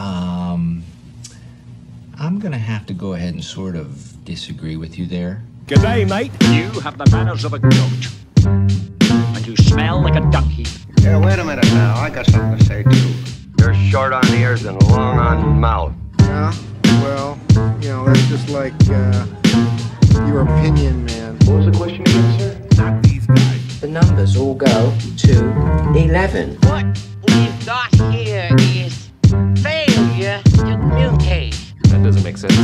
Um, I'm gonna have to go ahead and sort of disagree with you there. G'day, mate. You have the manners of a goat. And you smell like a dung heap. Yeah, wait a minute now. I got something to say, too. You're short on ears and long on mouth. Yeah, well, you know, that's just like uh, your opinion, man. What was the question again, sir? The numbers all go to 11. What we've got here is failure to mutate. That doesn't make sense.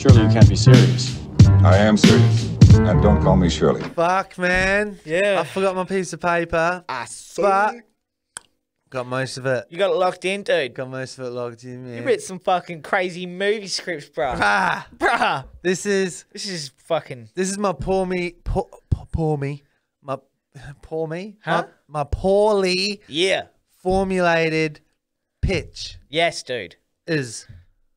Surely you can't be serious. I am serious. And don't call me Shirley. Fuck, man. Yeah. I forgot my piece of paper. I But got most of it. You got it locked in, dude. Got most of it logged in, You man. read some fucking crazy movie scripts, bruh. Ah, Bruh. this is This is fucking. this is my poor me poor, poor, poor me my poor me Huh? my, my poorly Yeah. formulated pitch Yes, dude. is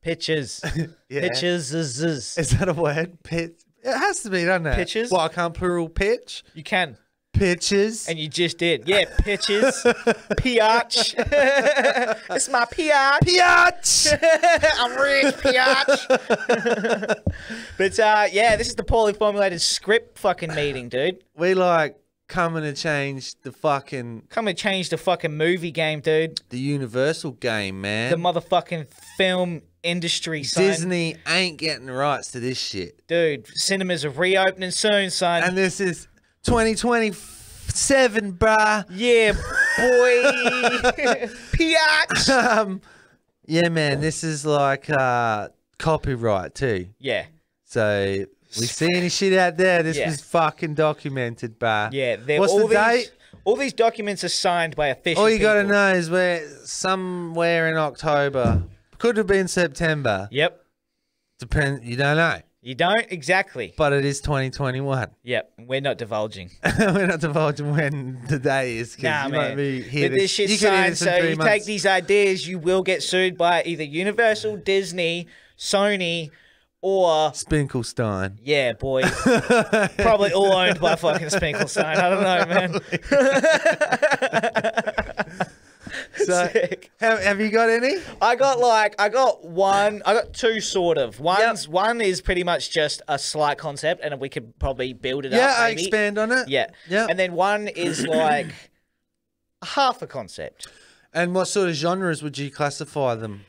Pitches. yeah. Pitches. Is, is. Is that a word? It has to be, doesn't it? Pitches? Well, I can't plural pitch. You can. Pitches. And you just did. Yeah, pitches. Piatch. it's my piatch. Piatch. I'm rich, piatch. but uh, yeah, this is the poorly formulated script fucking meeting, dude. we like coming to change the fucking Come and change the fucking movie game, dude. the universal game, man. The motherfucking film industry, son. Disney ain't getting the rights to this shit. Dude, cinemas are reopening soon, son. And this is 2027, bruh. yeah, boy. Piatch. Um, yeah, man, this is like uh, copyright too. Yeah. So we see any shit out there, this Yeah. was fucking documented, bruh. Yeah, What's all the these, date? All these documents are signed by official. All you got to know is where somewhere in October, could have been September. Yep. Depend. You don't know, You don't exactly. but it is 2021. Yep. We're not divulging. We're not divulging when the day is Nah, you man. might be here. But this shit's you could hear signed, so you months. take these ideas, you will get sued by either Universal, Disney, Sony, or Spinklestein. yeah, boy, probably all owned by fucking Spinklestein. I don't know, man. So, have, have you got any? I got like I got one, I got two sort of. One's one is pretty much just a slight concept, and we could probably build it Yeah, up. I expand on it. Yeah, Yeah. And then one is like half a concept. And what sort of genres would you classify them?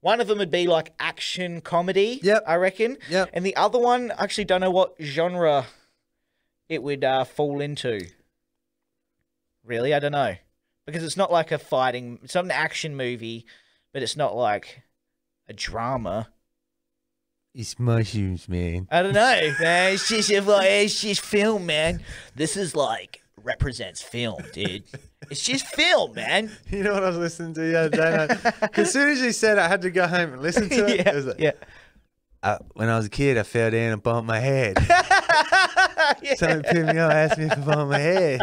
One of them would be like action comedy. Yep. I reckon. Yep. And the other one, I actually don't know what genre it would uh, fall into. Really, I don't know because it's not like a fighting. It's not an action movie, but it's not like a drama. It's mushrooms, man. I don't know, man. It's just it's like it's just film, man. This is like represents film, dude. It's just film, man. You know what I was listening to the other day? Because as soon as you said it, I had to go home and listen to it. yeah, It was like, yeah. uh, when I was a kid, I fell down and bumped my head. Yeah. Someone picked me up, asked me if I bumped my head.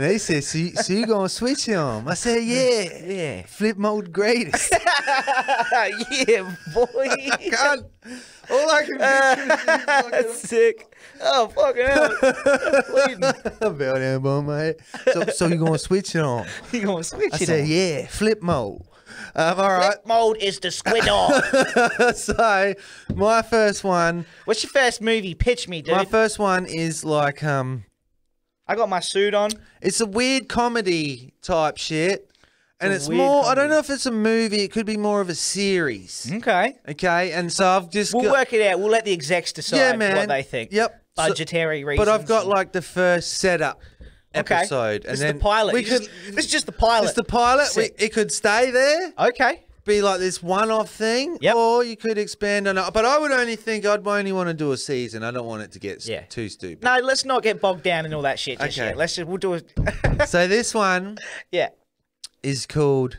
And they said, so you, so you going to switch it on? I said, yeah. Yeah. Flip mode greatest. yeah, boy. God, all I can picture That's sick. Oh, fucking hell. Is I down and bumped my head. So, so you going to switch it on? You gonna switch I it said, on? yeah, flip mode. Um, all right. Flip mode is the squid on. so my first one, What's your first movie? Pitch me, dude. my first one is like um, I got my suit on. it's a weird comedy type shit, and it's weird more. I don't know if it's a movie. It could be more of a series. Okay. Okay, and so I've just We'll got, work it out. We'll let the execs decide yeah, man. what they think. Yep. So- Budgetary reasons. but I've got like the first setup okay. episode, and This then is the pilot. We could. just- this is just the pilot. It's the pilot. We, it could stay there. Okay. Be like this one-off thing, Yep. or you could expand on it. But I would only think I'd only want to do a season. I don't want it to get Yeah. too stupid. No, let's not get bogged down in all that shit just Okay. yet. Let's just we'll do it. So this one yeah. is called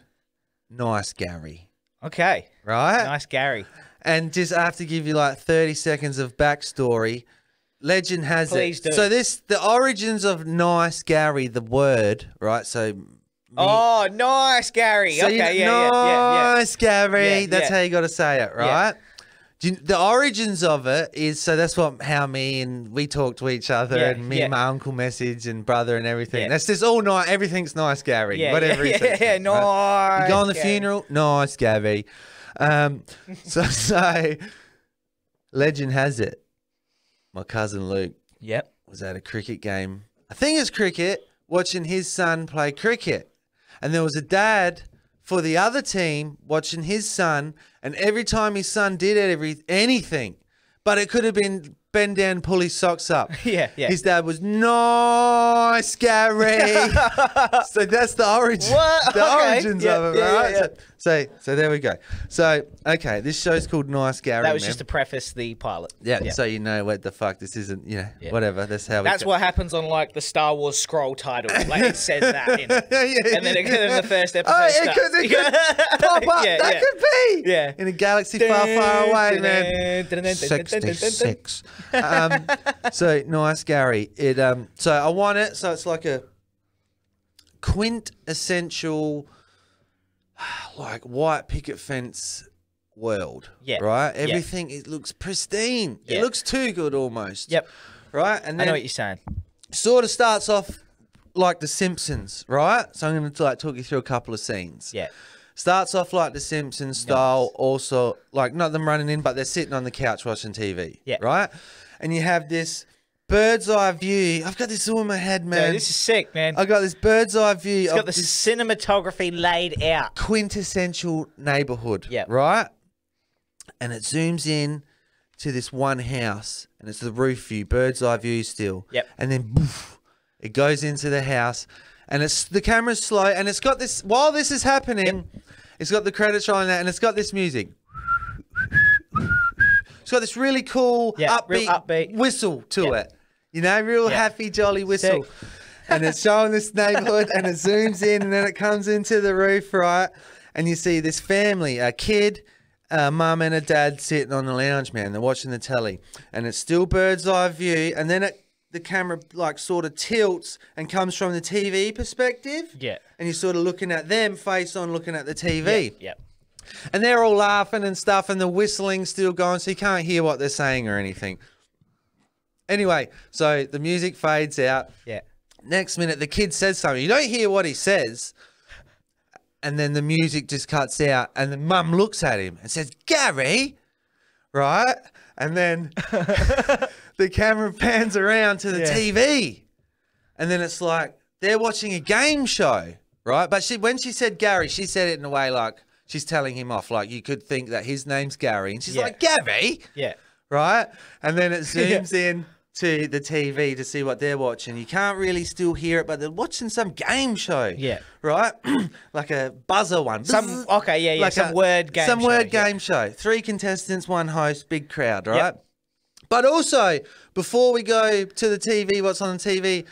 Nice Gary, Okay. right? Nice, Gary. And just I have to give you like 30 seconds of backstory. Legend has Please it. do. So this the origins of Nice Gary, the word, right? So Oh, nice, Gary. So okay, you- yeah, yeah, yeah, yeah. nice Gary. Yeah, That's yeah. how you got to say it, right? Do you- the origins of it is so that's what how me and we talk to each other Yeah, and me yeah. and my uncle message and brother and everything. Yeah. That's just all night. Everything's nice, Gary. Yeah, Whatever yeah, yeah, right? nice, You go on the Gary. funeral, nice, Gary. Um, so so legend has it, my cousin Luke Yep. was at a cricket game. I think it's cricket, watching his son play cricket. And there was a dad for the other team watching his son, and every time his son did every anything, but it could have been bend down, pull his socks up. Yeah, yeah. His dad was nice, Gary. so that's the origin, What? the Okay. origins Yeah, of it, yeah, yeah, right? yeah. So, so, so there we go. So, okay, this show's called Nice Gary. That was man. just to preface the pilot. yeah, so you know what the fuck this isn't. You know, Yeah. whatever. That's how. That's what happens on like the Star Wars scroll title. Like it says that in it. Yeah, yeah, And then, it, yeah. then the first episode Oh, it could, it could pop up. Yeah, that yeah. could be. Yeah. In a galaxy far, far away, man. 66. um, so nice, Gary. It um. So I want it. So it's like a quintessential, like white picket fence world. Yeah, Right. yeah. Everything it looks pristine. Yeah. It looks too good almost. Yep. Right. And I then know what you're saying. sort of starts off like The Simpsons, right? So I'm going to like talk you through a couple of scenes. Yeah. Starts off like The Simpsons style, also like not them running in, but they're sitting on the couch watching TV. Yeah. Right? And you have this bird's eye view. I've got this all in my head, Yeah, man. this is sick, man. I got this bird's eye view It's got the this cinematography laid out. quintessential neighborhood. Yeah. Right? And it zooms in to this one house, and it's the roof view, bird's eye view still. Yep. And then boof, it goes into the house, and it's the camera's slow, and it's got this. While this is happening, it's got the credits rolling out, and it's got this music. It's got this really cool Yeah, upbeat, upbeat. whistle to Yep. it. You know, real Yeah. happy, jolly whistle. Sick. and it's showing this neighborhood and it zooms in and then it comes into the roof, right? And you see this family, a kid, a mum and a dad sitting on the lounge, man. They're watching the telly. And it's still bird's eye view. And then it the camera like sort of tilts and comes from the TV perspective. Yeah. And you're sort of looking at them face on looking at the TV. Yeah. And they're all laughing and stuff, and the whistling's still going, so you can't hear what they're saying or anything. Anyway, so the music fades out. Yeah. Next minute, the kid says something. You don't hear what he says. And then the music just cuts out, and the mum looks at him and says, Gary, right? And then the camera pans around to the Yeah. TV. And then it's like they're watching a game show, right? But she, when she said Gary, she said it in a way like she's telling him off. Like you could think that his name's Gary. And she's Yeah. like, Gary, Yeah. right? And then it Yeah. zooms in to the TV to see what they're watching. You can't really still hear it, but they're watching some game show. Yeah. Right? like a buzzer one. Some okay, yeah, yeah. some a- word game. Some show, word yeah. game show. Three contestants, one host, big crowd, right? But also, before we go to the TV, what's on the TV?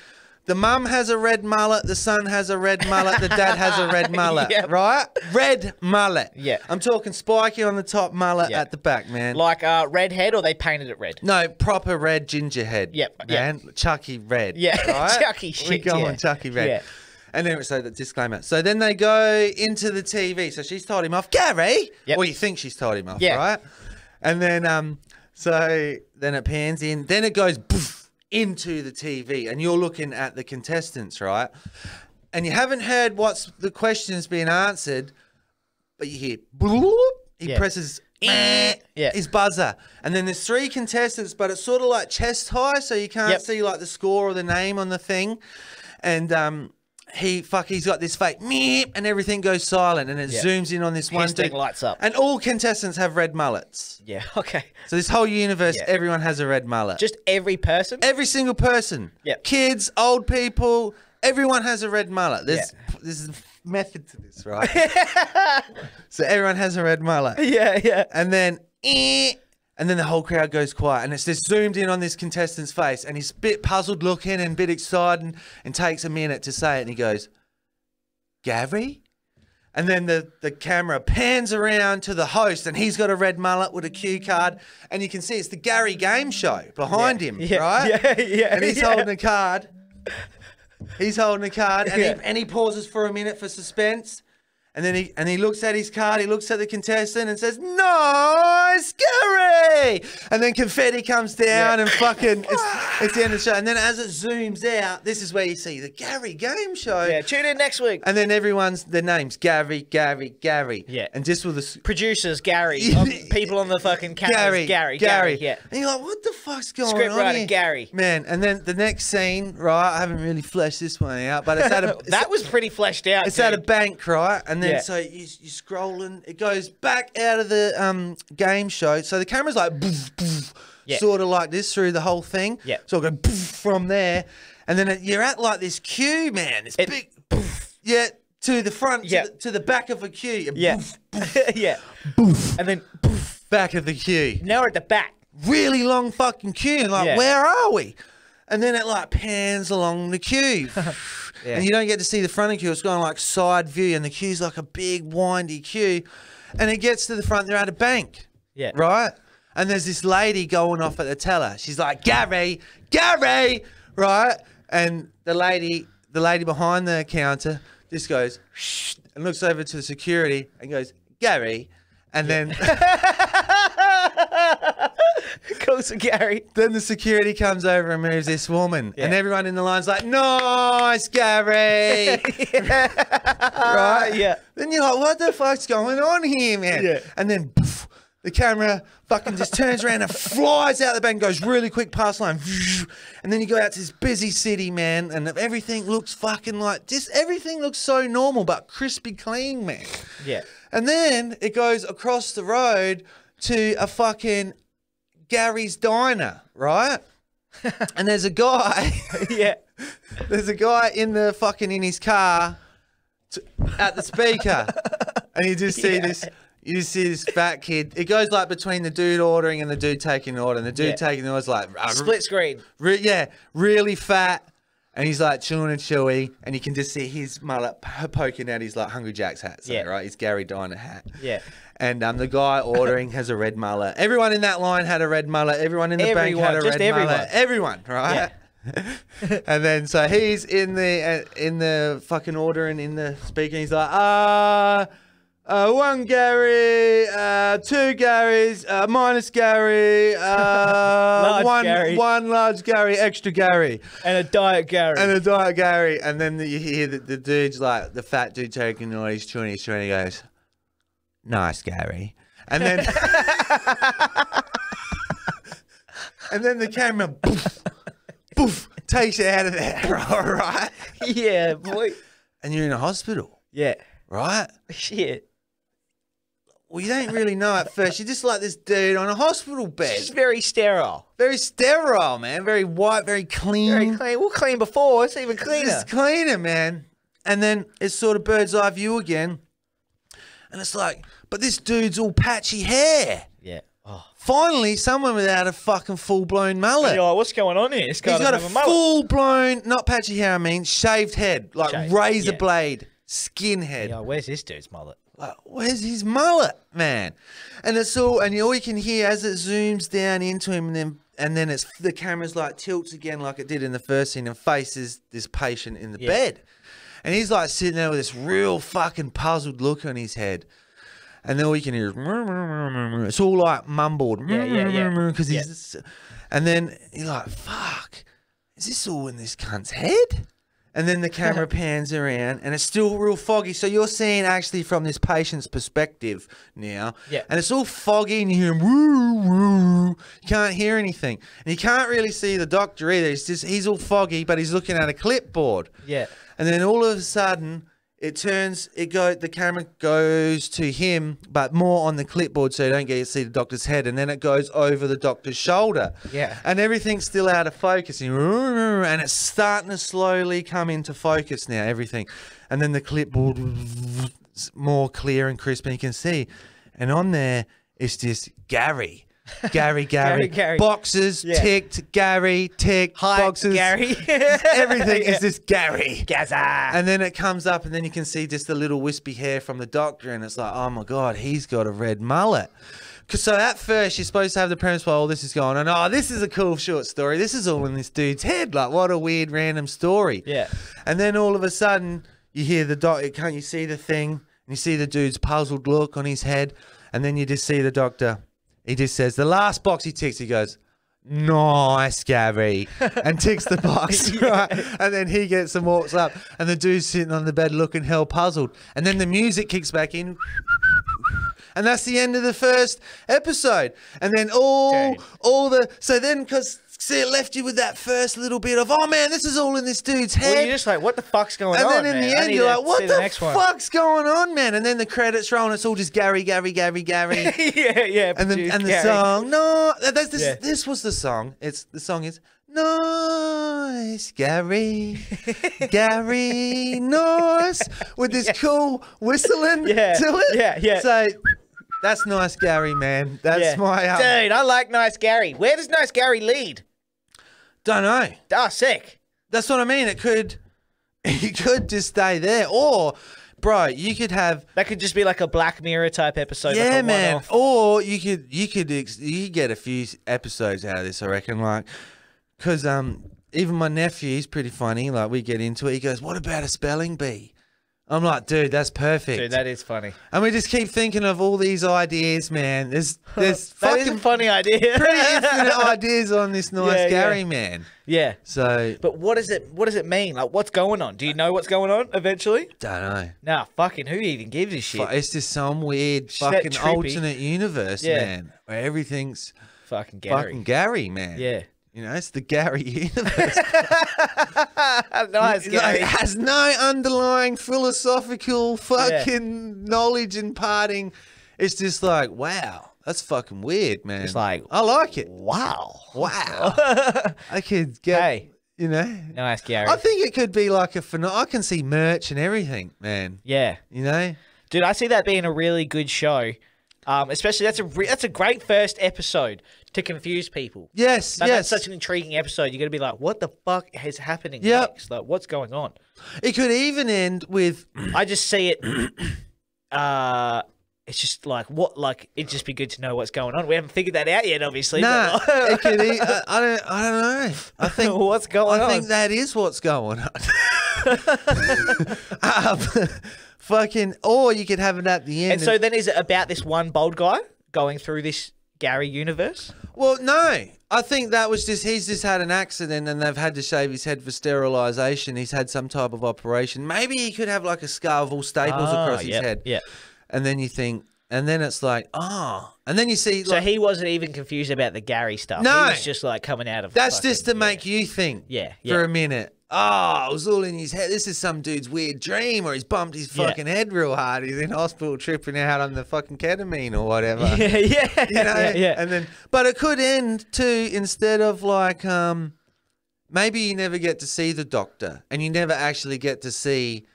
The mum has a red mullet, the son has a red mullet, the dad has a red mullet, Yep. right? Red mullet. Yeah. I'm talking spiky on the top, mullet Yeah. at the back, man. Like uh, red head, or they painted it red. No, proper red ginger head. Yep, Man, Chucky red. Yeah, right? Chucky We shit, go yeah. on Chucky red. Yeah. And then so the disclaimer. So then they go into the TV. So she's told him off, Gary. Yep. Or you think she's told him off, Yeah. right? And then um, so then it pans in. Then it goes poof, into the TV, and you're looking at the contestants, right? And you haven't heard what's the questions being answered, but you hear bloop. He Yeah. presses eh, Yeah. his buzzer, and then there's three contestants, but it's sort of like chest high, so you can't Yep. see like the score or the name on the thing. And um, he fuck, he's got this fake meep, and everything goes silent, and it Yeah. zooms in on this one thing lights up. And all contestants have red mullets. Yeah. Okay. So this whole universe, Yeah. everyone has a red mullet. Just every person. Every single person. yeah Kids, old people, everyone has a red mullet. There's there's a method to this, right? so everyone has a red mullet. yeah. Yeah. And then eh, and then the whole crowd goes quiet and it's just zoomed in on this contestant's face and he's a bit puzzled looking and a bit excited and, and takes a minute to say it and he goes, Gary? And then the, the camera pans around to the host and he's got a red mullet with a cue card and you can see it's the Gary game show behind him, Yeah. right? Yeah. Yeah. And he's yeah. holding a card. He's holding a card and, Yeah. he, and he pauses for a minute for suspense. And then he and he looks at his card, he looks at the contestant and says, Nice, Gary! And then confetti comes down and fucking it's, it's the end of the show. And then as it zooms out, this is where you see the Gary game show. Yeah, tune in next week. And then everyone's their names Gary, Gary, Gary. Yeah. And just with the Producers, Gary. Um, people on the fucking cameras, Gary, Gary, Gary, Gary. Yeah. And you're like, what the fuck's going Script on writer. Gary. Man, and then the next scene, right? I haven't really fleshed this one out, but it's at a that was pretty fleshed out. it's at a bank, right? And then Yeah. so you you're scrolling, it goes back out of the um game show. So the camera's like boof, boof, Yeah. sort of like this through the whole thing. Yeah. So i'll go boof from there, and then it, you're at like this queue, man. This It- big boof, yeah, to the front, Yeah. to, the, to the back of a queue. Yeah. boof, yeah. And then back of the queue. now we're at the back. really long fucking queue and like Yeah. where are we and then it like pans along the queue and you don't get to see the front of the queue. It's going like side view and the queue's like a big windy queue. And it gets to the front they're at a bank. Yeah. right? And there's this lady going off at the teller. She's like gary gary! Right? And the lady the lady behind the counter just goes Shh, and looks over to the security and goes gary and then Goes to Gary. Then the security comes over and moves this woman, and everyone in the line's like, "Nice, Gary!" right? Yeah. Then you're like, "What the fuck's going on here, man?" Yeah. And then poof, the camera fucking just turns around and flies out the bank, goes really quick past line, and then you go out to this busy city, man, and everything looks fucking like just everything looks so normal but crispy clean, man. Yeah. And then it goes across the road to a fucking Gary's Diner, right? and there's a guy, Yeah. there's a guy in the fucking in his car to, at the speaker, and you just see this. You just see this fat kid. It goes like between the dude ordering and the dude taking the order. And the dude Yeah. taking the order is like, uh, Split screen. Re- yeah, really fat. And he's like chewing and chewy, and you can just see his mullet poking out his like Hungry Jack's hat. So, Yeah. right, his Gary Diner hat. Yeah. And um, the guy ordering has a red mullet. Everyone in that line had a red mullet. Everyone in the bank had a red everyone. mullet. Everyone, right? and then so he's in the uh, in the fucking ordering in the speaker. He's like, uh, uh, one Gary, uh, two Garys, uh, minus Gary, uh, one Gary. one large Gary, extra Gary, And a diet Gary. and a diet Gary. And then you hear the, the dude's like the fat dude taking all he's chewing, chewing. He goes, "Nice Gary," and then and then the camera poof, poof, takes you out of there, all right? yeah, boy. And you're in a hospital, Yeah. right? Shit. Well, you don't really know at first. You're just like this dude on a hospital bed. It's very sterile. Very sterile, man. Very white, very clean. Very clean. We'll clean before. It's even cleaner. It's cleaner, man. And then it's sort of bird's eye view again. And it's like, but this dude's all patchy hair. Yeah. Oh. Finally, someone without a fucking full blown mullet. Yo, what's going on here? He's got a doesn't have mullet. full blown, not patchy hair, I mean, shaved head, like Shaved, razor yeah. blade, skin head. Yo, where's this dude's mullet? Like, where's his mullet, man? And it's all, and you all you can hear as it zooms down into him, and then and then it's the camera's like tilts again, like it did in the first scene, and faces this patient in the Yeah. bed, and he's like sitting there with this real fucking puzzled look on his head. And then all you can hear is it's all like mumbled. Yeah, yeah, yeah. Because Yeah. he's, and then you're like, fuck, is this all in this cunt's head? And then the camera pans around and it's still real foggy. So you're seeing actually from this patient's perspective now. Yeah. And it's all foggy and you hear him woo, woo. You can't hear anything. And you can't really see the doctor either. He's just, he's all foggy, but he's looking at a clipboard. Yeah. And then all of a sudden, it turns, it go, the camera goes to him, but more on the clipboard, so you don't get to see the doctor's head. And then it goes over the doctor's shoulder. Yeah. And everything's still out of focus, and it's starting to slowly come into focus now. Everything, and then the clipboard more clear and crisp, and you can see. And on there, it's just Gary. Gary, Gary, Gary, Gary. boxes Yeah. ticked, Gary, ticked, Hi, boxes, Gary. everything Yeah. is just Gary. Gaza. And then it comes up, and then you can see just the little wispy hair from the doctor, and it's like, oh my god, he's got a red mullet. Cause so at first you're supposed to have the premise, well, this is going on. Oh, this is a cool short story. This is all in this dude's head. Like, what a weird random story. Yeah. And then all of a sudden you hear the doctor, Can't you see the thing? And you see the dude's puzzled look on his head, and then you just see the doctor. He just says the last box he ticks. He goes, "Nice, Gary," and ticks the box, right? And then he gets and walks up, and the dude's sitting on the bed looking hell puzzled. And then the music kicks back in. And that's the end of the first episode. And then all all the so then because see it left you with that first little bit of oh man, this is all in this dude's head. Well, you're just like, what the fuck's going and on? And then in man? the end, you're like, what see the, next one. fuck's going on, man? And then the credits roll, and it's all just Gary, Gary, Gary, Gary. yeah, yeah. and the and the song, no, that's this. Yeah. This was the song. It's the song is nice, Gary, Gary, nice, with this cool whistling Yeah, to it. yeah, yeah. So that's nice, Gary, man. That's Yeah. my um, Dude, I like Nice Gary. Where does Nice Gary lead? Don't know. Ah, sick. That's what I mean. It could, it could just stay there, or, bro, you could have That could just be like a Black Mirror type episode. yeah, like man. one-off. Or you could you could ex- you could get a few episodes out of this. I reckon, like, because um, even my nephew, he's pretty funny. Like, we get into it. He goes, "What about a spelling bee?" I'm like, dude, that's perfect. Dude, that is funny. and we just keep thinking of all these ideas, man. There's there's is fucking funny idea. pretty infinite ideas on this nice Yeah, yeah. Gary man. yeah. So But what does it what does it mean? Like what's going on? Do you know what's going on eventually? don't know. Nah, fucking who even gives a shit? It's just some weird fucking alternate universe, Yeah. man, where everything's fucking Gary. fucking Gary, man. Yeah. You know, it's the Gary universe. nice Gary. it has no underlying philosophical fucking knowledge imparting. It's just like, wow, that's fucking weird, man. It's like, I like it. wow. Wow. I could get, Hey. you know. Nice Gary. I think it could be like a pheno- I can see merch and everything, man. yeah. You know? Dude, I see that being a really good show. Um, especially that's a re- that's a great first episode to confuse people. Yes, Like, yes. That's such an intriguing episode. You're gonna be like, what the fuck is happening Yep. next? Like, what's going on? It could even end with I just see it. uh, it's just like what? Like it'd just be good to know what's going on. We haven't figured that out yet, obviously. Nah, but- it could. E- I, I don't. I don't know. I think what's going I on? I think that is what's going on. um, fucking, or you could have it at the end. and so then, is it about this one bold guy going through this Gary universe? well, no, I think that was just he's just had an accident and they've had to shave his head for sterilisation. He's had some type of operation. Maybe he could have like a scar of all staples Ah, across his yeah, head. yeah. And then you think, and then it's like, oh, and then you see, So he wasn't even confused about the Gary stuff. No. he was just like coming out of. That's fucking- just to make you think. Yeah, For yeah. a minute. Oh, it was all in his head. This is some dude's weird dream, or he's bumped his Yeah. fucking head real hard. He's in hospital tripping out on the fucking ketamine or whatever. Yeah, yeah, You know? yeah, yeah. And then, but it could end too. Instead of like, um, maybe you never get to see the doctor, and you never actually get to see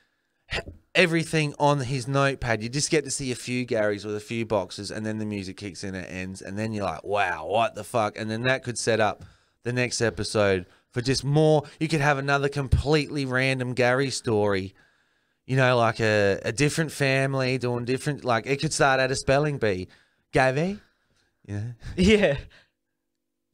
everything on his notepad. You just get to see a few Garys with a few boxes, and then the music kicks in, it ends, and then you're like, wow, what the fuck? And then that could set up the next episode for just more. You could have another completely random Gary story. You know, like a, a different family doing different, like it could start at a spelling bee. Gary? Yeah. yeah.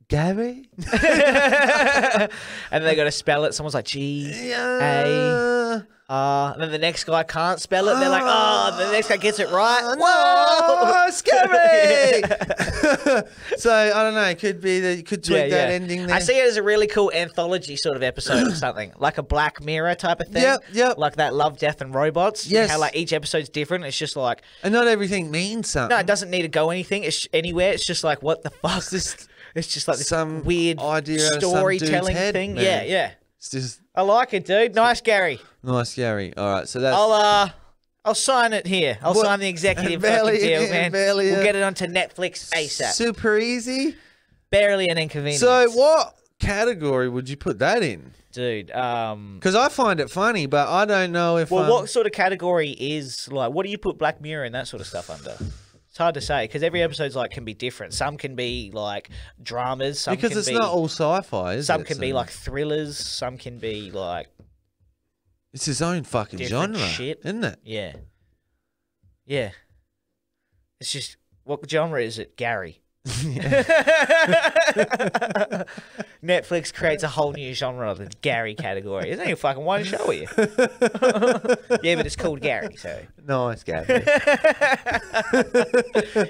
Gary? and they got to spell it. Someone's like G A R. And then the next guy can't spell it. They're like, ah. oh, the next guy gets it right. Whoa! no, scary. so I don't know. It could be that you could tweak Yeah, that yeah. ending there. I see it as a really cool anthology sort of episode or something, like a Black Mirror type of thing. Yep, yep. Like that Love, Death, and Robots. Yes. How like each episode's different. It's just like and not everything means something. no, it doesn't need to go anything. It's anywhere. It's just like what the fuck. just It's just like this some weird idea out of some storytelling thing. man. Yeah, yeah. It's just I like it, dude. Nice, Gary. nice, Gary. All right, so that's I'll uh, I'll sign it here. I'll What- sign the executive Barely- deal, man. barely, we'll get it onto Netflix ASAP. super easy. Barely an inconvenience. So what category would you put that in? dude? Um, Because I find it funny, but I don't know if well, um, what sort of category is like? What do you put Black Mirror and that sort of stuff under? It's hard to say because every episode's like can be different. Some can be like dramas. Some because can it's be, not all sci-fi. Some it? can be like thrillers. Some can be like it's his own fucking genre, shit. isn't it? yeah, yeah. It's just what genre is it? Gary. Netflix creates a whole new genre, of the Gary category. There's only fucking one show with you. yeah, but it's called Gary, so. Nice, Gary.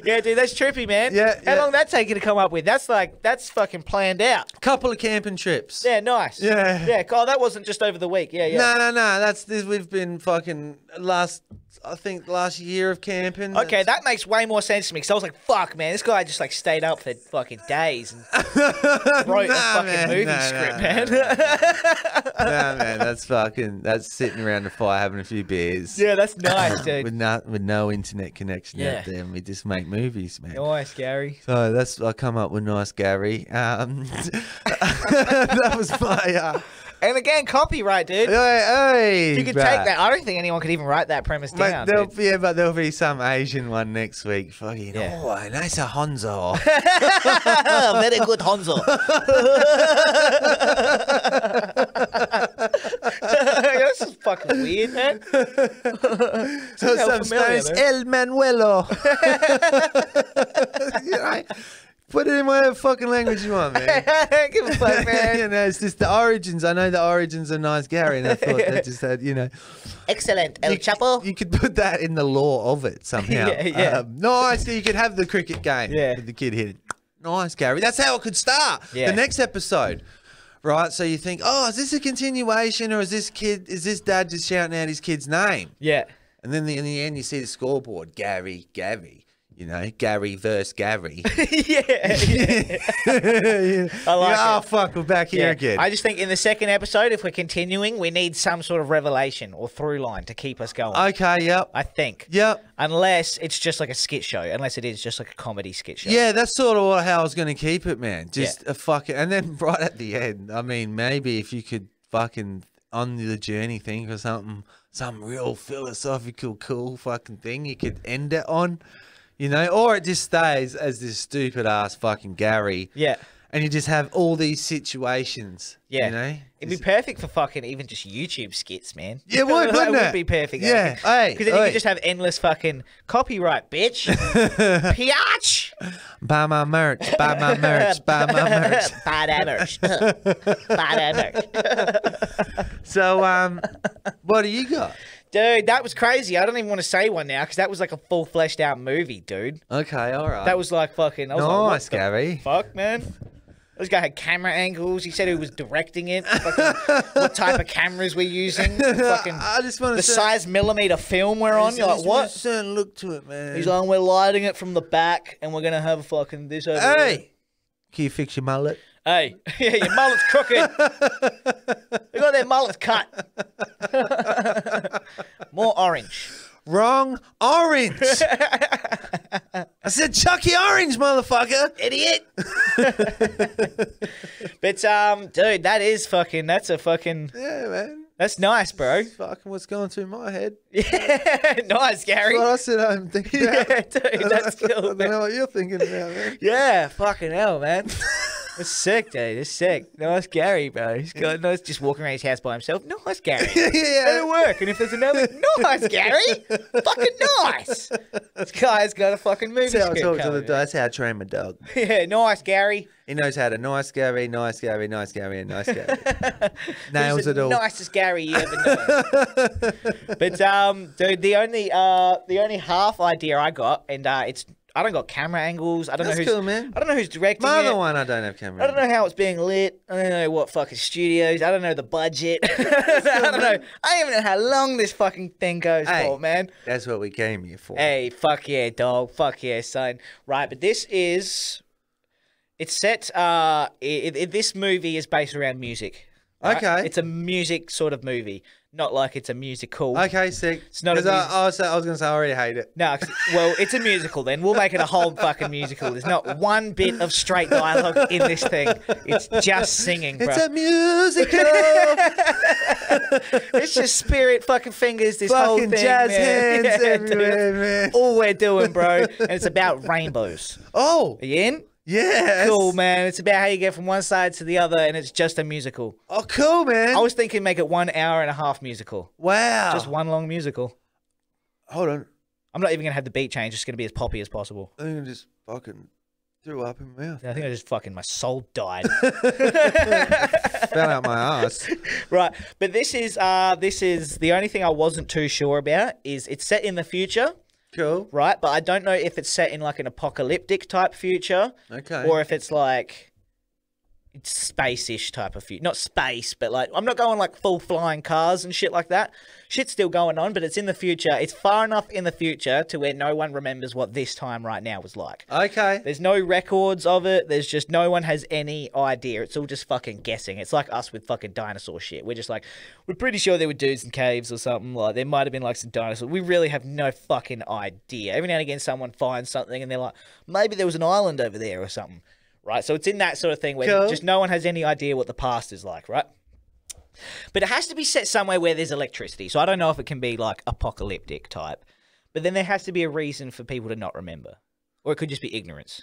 Yeah, dude, that's trippy, man. Yeah, How yeah. long that take you to come up with? That's like, that's fucking planned out. Couple of camping trips. Yeah, nice. Yeah. Yeah, oh, that wasn't just over the week. Yeah, yeah. No, no, no. That's this. We've been fucking last. I think last year of camping. Okay, that makes way more sense to me because I was like, "Fuck, man, this guy just like stayed up for fucking days and wrote a fucking man, movie nah, script, nah, man." nah, man, that's fucking. That's sitting around the fire having a few beers. yeah, that's nice, dude. with no with no internet connection Yeah. out there, and we just make movies, man. Nice, Gary. So that's I come up with nice Gary. Um, that was my. Uh, And again, copyright, dude. hey, hey, you could take that. I don't think anyone could even write that premise down. there'll be, yeah, but there'll be some Asian one next week. Fucking Yeah. oh, nice a Honzo. Very good, Honzo. fucking weird, man. so some familiar, Spanish. El Manuelo. you know, put it in whatever fucking language you want, man. Give a fuck, man. you know, it's just the origins. I know the origins are nice, Gary, and I thought that just had, you know, Excellent, El you, Chapo. you could put that in the law of it somehow. Yeah, yeah. Um, nice. You could have the cricket game. Yeah. with the kid hit it. Nice, Gary. That's how it could start. Yeah. The next episode. Right, so you think, oh, is this a continuation, or is this kid, is this dad just shouting out his kid's name? Yeah. And then the, in the end, you see the scoreboard, Gary, Gary, you know, Gary versus Gary. yeah. I like oh, it. fuck, we're back here Yeah. again. I just think in the second episode, if we're continuing, we need some sort of revelation or through line to keep us going. okay, yep. I think. Yep. Unless it's just like a skit show. Unless it is just like a comedy skit show. Yeah, that's sort of how I was going to keep it, man. Just Yeah. a fucking, and then right at the end, I mean, maybe if you could fucking on the journey thing of something, some real philosophical, cool fucking thing you could end it on, you know, or it just stays as this stupid ass fucking Gary. Yeah. And you just have all these situations. Yeah. You know? It'd be perfect for fucking even just YouTube skits, man. Yeah, it would, that wouldn't would it? be perfect. Yeah, Because then you could just have endless fucking copyright, bitch. Piatch. Buy my merch, buy my merch, buy my merch. Buy that merch. Buy that merch. So, um, what do you got? Dude, that was crazy. I don't even want to say one now because that was like a full fleshed out movie, dude. Okay, all right. That was like fucking. I was like, what nice, the Gary. Fuck, man. This guy had camera angles. He said he was directing it. Fucking, what type of cameras we're using? Fucking I just want to the size millimeter film we're on. You're like, A what? certain look to it, man. He's like, we're lighting it from the back, and we're gonna have a fucking this over here." hey, can you fix your mullet? Hey, yeah, your mullet's crooked. you got that mullet cut. More orange. Wrong orange. I said Chucky Orange, motherfucker. Idiot. but um, dude, that is fucking. That's a fucking. Yeah, man. That's nice, bro. Fucking what's going through my head. Yeah, nice, Gary. What I sit home thinking about. Yeah, dude, that's I cool. don't Man. know what you're thinking about, man. Yeah, fucking hell, man. That's sick, dude. That's sick. Nice Gary, bro. He's got nice just walking around his house by himself. Nice Gary. yeah. It'll work. And if there's another, nice Gary. fucking nice. This guy's got a fucking movie That's how I talk to the. That's how I train my dog. Yeah, nice Gary. He knows how to nice Gary, nice Gary, nice Gary, and nice Gary. Nails it all. nicest Gary you ever know. but um, dude, the only uh, the only half idea I got, and uh, it's I don't got camera angles. I don't That's know who's cool, man. I don't know who's directing My other it. one, I don't have camera. I don't know how it's being lit. I don't know what fucking studios. I don't know the budget. I don't know. I don't even know how long this fucking thing goes Hey. for, man. That's what we came here for. Hey, fuck yeah, dog. Fuck yeah, son. Right, but this is. It's set. Uh, it, it, this movie is based around music. right? Okay. It's a music sort of movie, not like it's a musical. Okay, sick. It's not a 'Cause I, music- I was, I was going to say, I already hate it. No, 'cause- well, it's a musical then. We'll make it a whole fucking musical. There's not one bit of straight dialogue in this thing. It's just singing, bro. It's a musical. It's just spirit fucking fingers, this whole Fucking thing. jazz man. hands Yeah, everywhere, man. All we're doing, bro. And it's about rainbows. oh, Are you in? Yes. Cool, man. It's about how you get from one side to the other, and it's just a musical. Oh, cool, man. I was thinking make it one hour and a half musical. wow. Just one long musical. Hold on. I'm not even going to have the beat change. It's going to be as poppy as possible. I'm going to just fucking Threw up in my mouth. I think I just fucking my soul died. Fell out my ass. right, but this is uh this is the only thing I wasn't too sure about is it's set in the future. Cool. Right, but I don't know if it's set in like an apocalyptic type future. Okay. Or if it's like space-ish type of future. Not space, but like I'm not going like full flying cars and shit like that. Shit's still going on, but it's in the future. It's far enough in the future to where no one remembers what this time right now was like. Okay. There's no records of it. There's just no one has any idea. It's all just fucking guessing. It's like us with fucking dinosaur shit. We're just like, we're pretty sure there were dudes in caves or something. Like there might have been like some dinosaurs. We really have no fucking idea. Every now and again, someone finds something and they're like, maybe there was an island over there or something. Right. So it's in that sort of thing where Cool. just no one has any idea what the past is like. Right. But it has to be set somewhere where there's electricity. So I don't know if it can be like apocalyptic type. But then there has to be a reason for people to not remember. Or it could just be ignorance.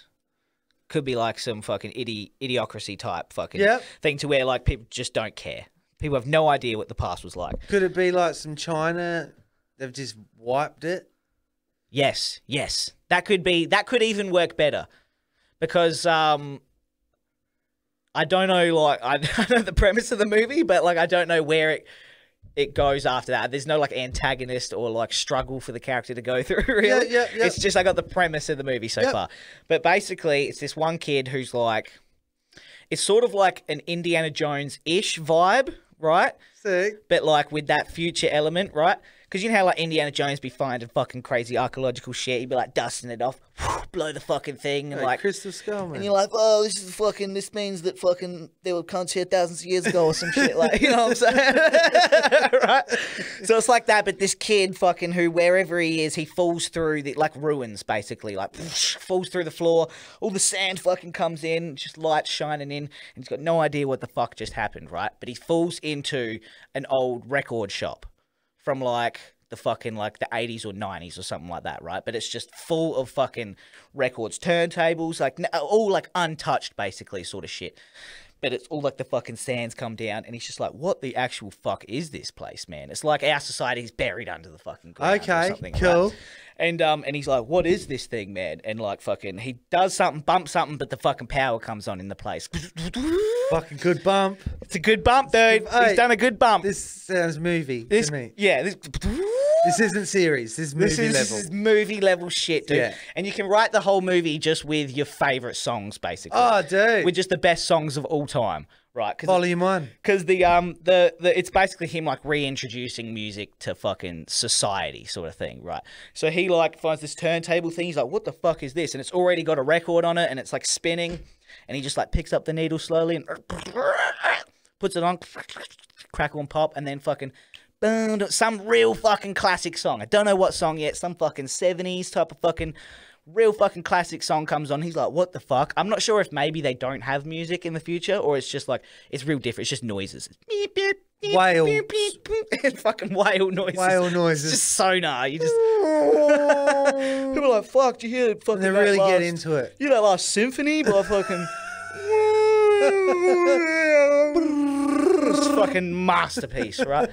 Could be like some fucking idi- idiocracy type fucking Yep. thing to where like people just don't care. People have no idea what the past was like. Could it be like some China? They've just wiped it. Yes, yes. That could be that could even work better. Because um I don't know like I, know the premise of the movie, but like I don't know where it it goes after that. There's no like antagonist or like struggle for the character to go through really. yeah, yeah. It's just I got the premise of the movie so Yep. far. But basically it's this one kid who's like it's sort of like an Indiana Jones ish vibe, right? Sick. but like with that future element, right? Because you know how like Indiana Jones be finding fucking crazy archaeological shit. He'd be like dusting it off, blow the fucking thing, and Like like. Crystal Skull, man. And you're like, oh, this is fucking. This means that fucking they were cunts here thousands of years ago or some shit. Like, you know what I'm saying? right? So it's like that, but this kid, fucking, who wherever he is, he falls through the like ruins, basically, like falls through the floor. All the sand fucking comes in, just light shining in, and he's got no idea what the fuck just happened, right? But he falls into an old record shop from like the fucking like the 80s or 90s or something like that, right? But it's just full of fucking records, turntables, like all like untouched basically sort of shit. But it's all like the fucking sands come down and he's just like, what the actual fuck is this place, man? It's like our society's buried under the fucking ground. or Okay, something, cool. right? And um and he's like, what is this thing, man? And like fucking he does something, bump something, but the fucking power comes on in the place. Fucking good bump. It's a good bump, dude. Hey, he's done a good bump. This sounds movie This- to me. yeah, this This isn't series. This is movie This is, level. this is movie level shit, dude. Yeah. And you can write the whole movie just with your favorite songs, basically. Oh, dude. With just the best songs of all time, right? Cause, Volume one. Because the um the, the it's basically him like reintroducing music to fucking society, sort of thing, right? So he like finds this turntable thing. He's like, "What the fuck is this?" And it's already got a record on it, and it's like spinning. And he just like picks up the needle slowly and puts it on, crackle and pop, and then fucking some real fucking classic song. I don't know what song yet. Some fucking seventies type of fucking real fucking classic song comes on. He's like, "What the fuck?" I'm not sure if maybe they don't have music in the future, or it's just like it's real different. It's just noises. It's beep, beep, beep, Whale. beep, beep, beep. Fucking whale noises. Whale noises. It's just sonar. You just people are like, "Fuck!" Do you hear fucking? And they really get into it. You know that last symphony by fucking. Fucking masterpiece, right?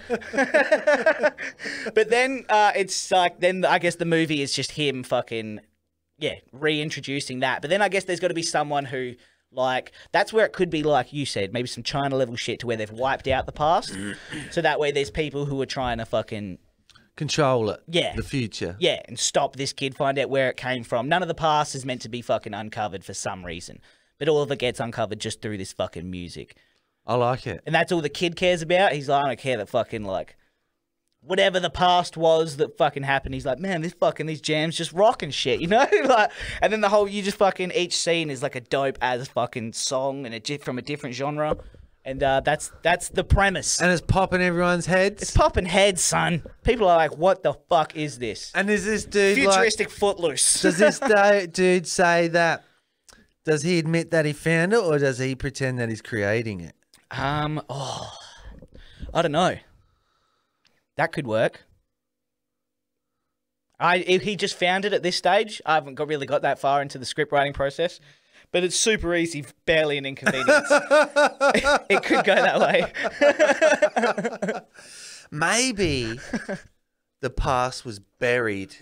but then uh, it's like then I guess the movie is just him fucking yeah reintroducing that. But then I guess there's got to be someone who like that's where it could be like you said maybe some China level shit to where they've wiped out the past, so that way there's people who are trying to fucking Control it. Yeah. The future. yeah, and stop this kid, find out where it came from. None of the past is meant to be fucking uncovered for some reason. But all of it gets uncovered just through this fucking music. I like it. And that's all the kid cares about. He's like, I don't care that fucking like whatever the past was that fucking happened. He's like, man, this fucking these jams just rocking shit, you know? like, and then the whole you just fucking each scene is like a dope as fucking song and a from a different genre. And uh, that's that's the premise. And it's popping everyone's heads. It's popping heads, son. People are like, what the fuck is this? and is this dude like, Futuristic footloose. Does this dude say that? Does he admit that he found it, or does he pretend that he's creating it? Um, oh, I don't know. That could work. I if he just found it at this stage. I haven't got really got that far into the script writing process, but it's super easy, barely an inconvenience. it could go that way. Maybe the past was buried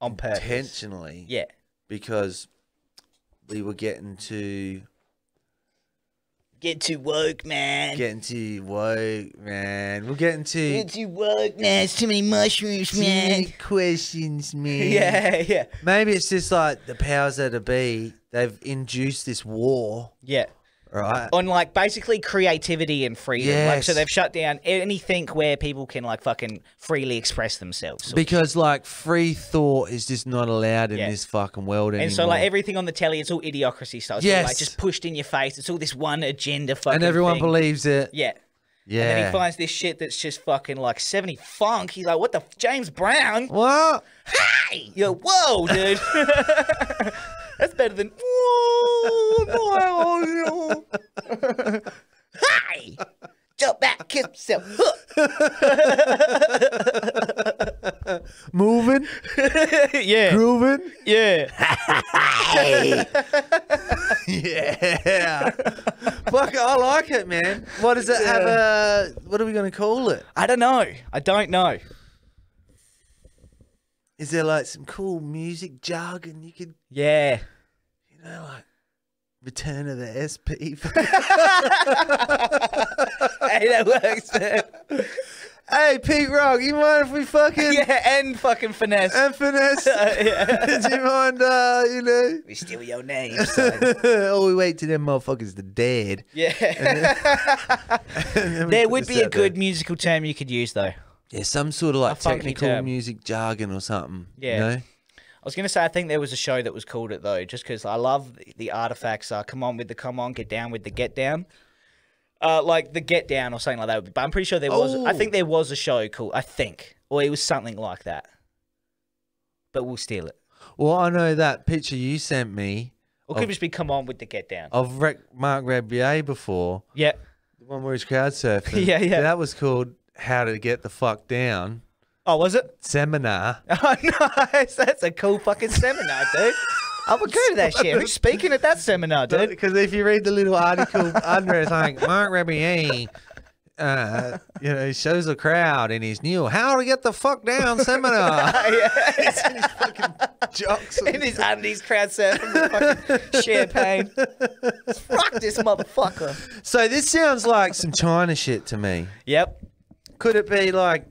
On purpose. intentionally. Yeah. Because we were getting to Get to woke, man. getting to woke, man. We're getting to to woke, man. It's too many mushrooms, man. too many questions, man. Yeah, yeah, Maybe it's just like the powers that be. They've induced this war, yeah. Right? On like basically creativity and freedom. Like so they've shut down anything where people can like fucking freely express themselves. Because like free thought is just not allowed in Yeah. this fucking world anymore. and so like everything on the telly, it's all idiocracy stuff. It's all, like Yes. just pushed in your face. It's all this one agenda fucking and everyone thing. believes it. Yeah. Yeah. And then he finds this shit that's just fucking like 70 funk. He's like, what the f- James Brown? what? Hey! Yo, whoa, dude. that's better than no, oh, Hi! Jump back, kiss yourself. Moving, yeah. grooving. Yeah. Yeah. Fuck, it, I like it, man. What does it have a? What are we gonna call it? I don't know. I don't know. Is there like some cool music jargon you could, Yeah. you know, like Return of the SP? hey, that works, man. hey, Pete Rock, you mind if we fucking Yeah, and fucking finesse. and finesse? yeah. Do you mind, uh, you know? we steal your name, son. oh, we wait till them motherfuckers are dead. Yeah. And then we there put would this be a out there. good musical term you could use, though. Yeah, some sort of like technical term. music jargon or something. Yeah. You know? I was gonna say I think there was a show that was called it though, just because I love the, the artifacts. Uh, come on with the come on, get down with the get down. Uh, like the get down or something like that. But I'm pretty sure there was. I think there was a show called. I think, or it was something like that. But we'll steal it. Well, I know that picture you sent me Or it could just be come on with the get down. of Rec- Marc Rebillet before, Yeah. the one where he's crowd surfing. Yeah, yeah. That was called How to Get the Fuck Down Oh, was it? seminar. Oh, nice. That's a cool fucking seminar, dude. I would go to that shit. Who's speaking at that seminar, dude? Because if you read the little article under, it's like Marc Rebillet, uh, you know, he shows the crowd in his new How to Get the Fuck Down seminar. He's in his fucking jocks. In his undies, crowd surfing fucking champagne. Fuck this motherfucker. So this sounds like some China shit to me. Yep. Could it be like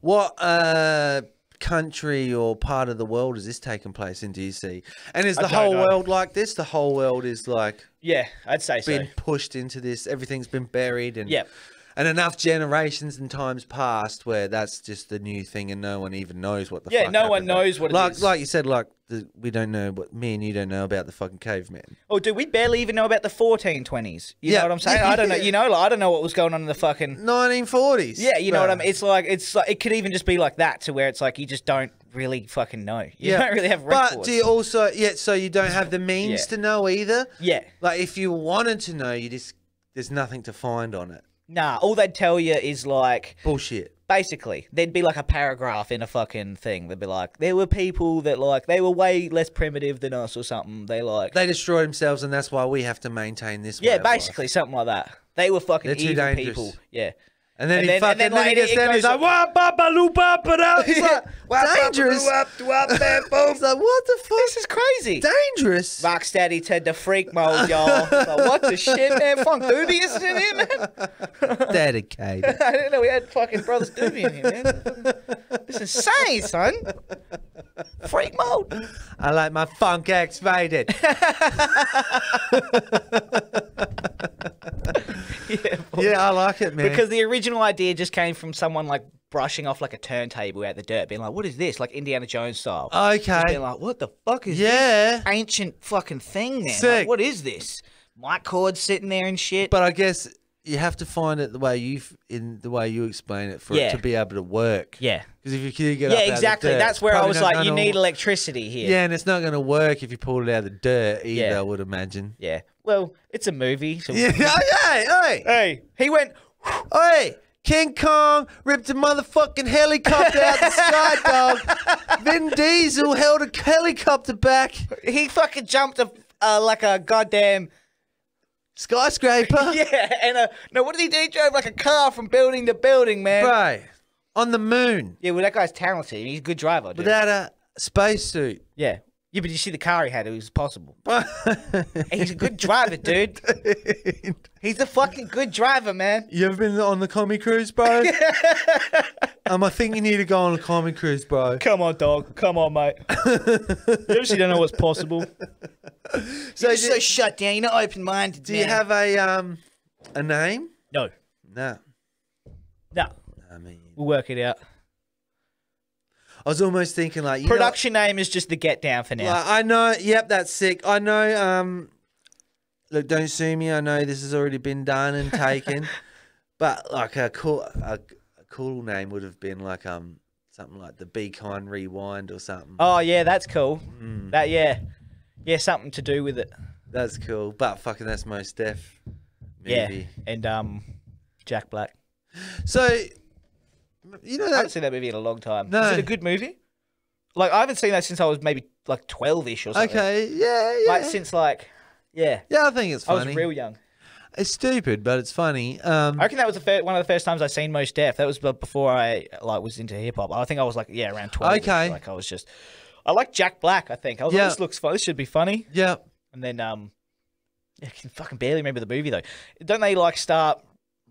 what uh country or part of the world is this taking place in? Do you see? And is the whole know. world like this? The whole world is like Yeah, I'd say so. been pushed into this. Everything's been buried and Yep. And enough generations and times past where that's just the new thing and no one even knows what the fuck. Yeah, no one knows what it like is. like you said like the, we don't know what me and you don't know about the fucking cavemen. Oh, dude, we barely even know about the 1420s. You Yeah. know what I'm saying? I don't know. You know, like, I don't know what was going on in the fucking. 1940s. Yeah, you know what I mean. It's like it's like it could even just be like that to where it's like you just don't really fucking know. You don't really have records. But do you also yeah? So you don't have the means Yeah. to know either. Yeah. Like if you wanted to know, you just there's nothing to find on it. Nah, all they'd tell you is like Bullshit. basically there'd be like a paragraph in a fucking thing. They'd be like, there were people that like they were way less primitive than us or something. They like They destroy themselves, and that's why we have to maintain this. way yeah, of life. basically something like that. They were fucking They're too evil dangerous. people. Yeah. And then And he then- fucking and then, then, he like, gets it there and he's like, "Wah, ba, ba, loo, ba, ba, da." He's like, dangerous. It's like, what the fuck? This is crazy. dangerous. Rocksteady Ted the freak mode, y'all. Like, what the shit, man? Funk Doobie is in here, man. Dedicated. I didn't know we had fucking Brothers Doobie in here, man. This is insane, son. Freak mode. I like my funk X-rated. Yeah, yeah, I like it, man. Because the original idea just came from someone like brushing off like a turntable out the dirt, being like, "What is this?" Like Indiana Jones style. Okay. being like, "What the fuck is Yeah. this ancient fucking thing?" Then, Sick. like, what is this? Mic cords sitting there and shit. But I guess you have to find it the way you in the way you explain it for Yeah. it to be able to work. yeah, Because if you get yeah, out of the exactly. dirt, That's where I was like, you need electricity here. Yeah, and it's not going to work if you pull it out of the dirt either. Yeah. I would imagine. yeah. Well, it's a movie. So Yeah. hey, hey, Hey, he went. hey! King Kong ripped a motherfucking helicopter out of the sky, dog. Vin Diesel held a helicopter back. He fucking jumped a uh, like a goddamn Skyscraper. yeah. And uh, no, what did he do? He drove like a car from building to building, man. Bro, on the moon Yeah, well, that guy's talented. He's a good driver, dude. without a spacesuit. yeah. Yeah, but you see the car he had, it was possible. He's a good driver, dude. He's a fucking good driver, man. You ever been on the commie cruise, bro? um, I think you need to go on a commie cruise, bro. Come on, dog. Come on, mate. you obviously don't know what's possible. So, You're do, so shut down. You're not open minded. do you have a um a name? No. No. No. I mean, We'll work it out. I was almost thinking like you know- Production name is just the Get Down for now. Like, I know. Yep, that's sick. I know. Um, look, don't sue me. I know this has already been done and taken, but like a cool, a, a cool name would have been like um something like the Be Kind Rewind or something. oh yeah, that's cool. Mm. That yeah, yeah, something to do with it. That's cool. But fucking, that's Mos Def. Yeah, and um, Jack Black. So, you know that, I haven't seen that movie in a long time. No. Is it a good movie? Like I haven't seen that since I was maybe like twelve-ish or something. Okay. Yeah. Yeah. Like since like, yeah, yeah. I think it's funny. I was real young. It's stupid, but it's funny. Um. I reckon that was the one of the first times I seen Mos Def. That was before I like was into hip hop. I think I was like yeah around twelve. Okay. Like I was just, I like Jack Black. I think I was Yeah. like this looks fun. This should be funny. Yeah. And then um, I can fucking barely remember the movie though. Don't they like start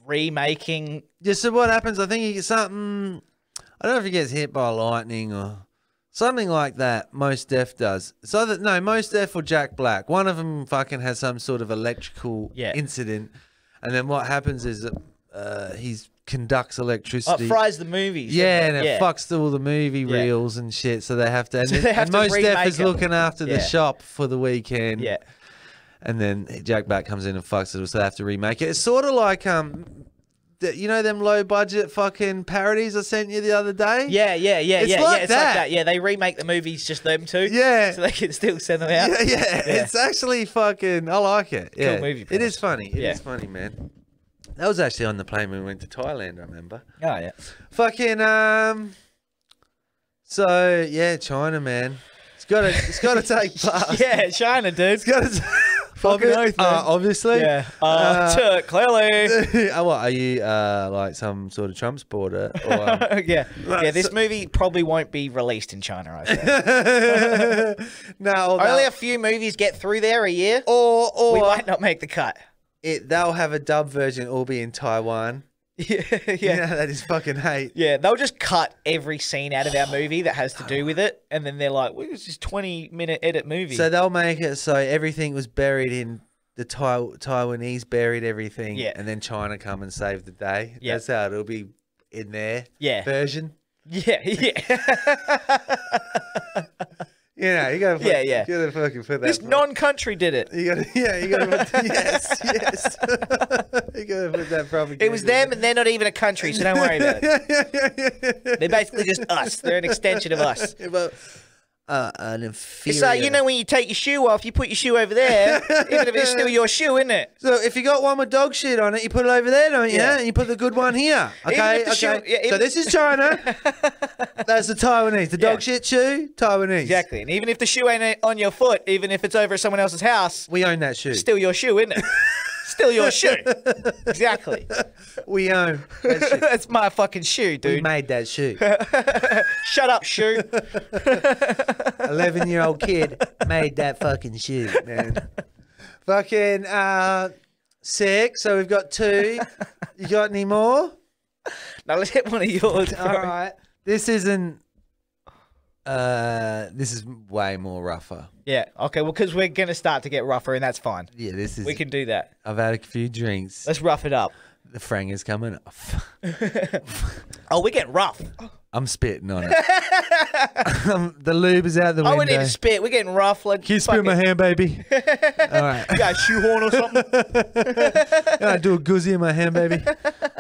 remaking? Yeah, so what happens? I think he gets something. I don't know if he gets hit by lightning or something like that. Mos Def does. So that no, Mos Def or Jack Black. One of them fucking has some sort of electrical Yeah. incident, and then what happens is that uh, he conducts Oh, electricity. it fries the movies. yeah, and it yeah. fucks all the movie Yeah. reels and shit. So they have to. And, So they have and to Mos Def is looking after the shop for the weekend. Yeah. And then Jack Black comes in and fucks it, so they have to remake it. It's sort of like um, you know them low budget fucking parodies I sent you the other day. Yeah, yeah, yeah, It's yeah, like yeah. It's that. like that. Yeah, they remake the movies just them two. Yeah. so they can still send them out. yeah, yeah, It's actually fucking. I like it. Yeah, movie it is funny. It is Yeah. funny, man. That was actually on the plane when we went to Thailand. I remember. Oh yeah. Fucking um. So yeah, China, man. It's got to. It's got to take part. Yeah, China, dude. It's got to. Fucking oath, uh, obviously. Yeah. Uh, Uh, Turk, clearly. oh, what are you uh, like some sort of Trump supporter? Or, um, yeah. Yeah, this movie probably won't be released in China, I think. no, Only a few movies get through there a year. or or we might not make the cut. it, they'll have a dub version, all be in Taiwan. Yeah, Yeah, yeah. that is fucking hate. Yeah, they'll just cut every scene out of our movie that has to do with it, and then they're like, well, "This is twenty minute edit movie." So they'll make it so everything was buried in the tai- Taiwanese buried everything, Yeah. and then China come and save the day. Yeah. That's how it'll be in their Yeah. version. yeah, yeah. You know, you gotta fuck- Yeah, yeah. you gotta fucking put that. this non-country did it. you gotta, yeah, you gotta put, yes, yes. you gotta put that propaganda. It was them, and they're not even a country, so don't worry about it. yeah, yeah, yeah, yeah, yeah. They're basically just us. They're an extension of us. Yeah, but, uh, an inferior. It's like you know when you take your shoe off, you put your shoe over there, even if it's still your shoe, isn't it? So if you got one with dog shit on it, you put it over there, don't you? Yeah. And you put the good one here. Okay, okay. shoe- yeah, so this is China. That's the Taiwanese. The dog Yeah. shit shoe, Taiwanese. Exactly. And even if the shoe ain't on your foot, even if it's over at someone else's house, We own that shoe. still your shoe, isn't it? Still your shoe. Exactly. we own. That's my fucking shoe, We dude. made that shoe. Shut up, shoe. Eleven year old kid made that fucking shoe, man. fucking uh, six. So we've got two. You got any more? now let's hit one of yours. All right. This isn't. Uh, this is way more rougher. Yeah. Okay. Well, because we're gonna start to get rougher, and that's fine. Yeah, this is. We can do that. I've had a few drinks. Let's rough it up. The frang is coming off. Oh, we get rough. I'm spitting on it. Um, the lube is out the Oh, window. we need to spit. We're getting rough. Like Can you spit in my hand, baby? All right. You got a shoehorn or something? Can I do a guzzy in my hand, baby?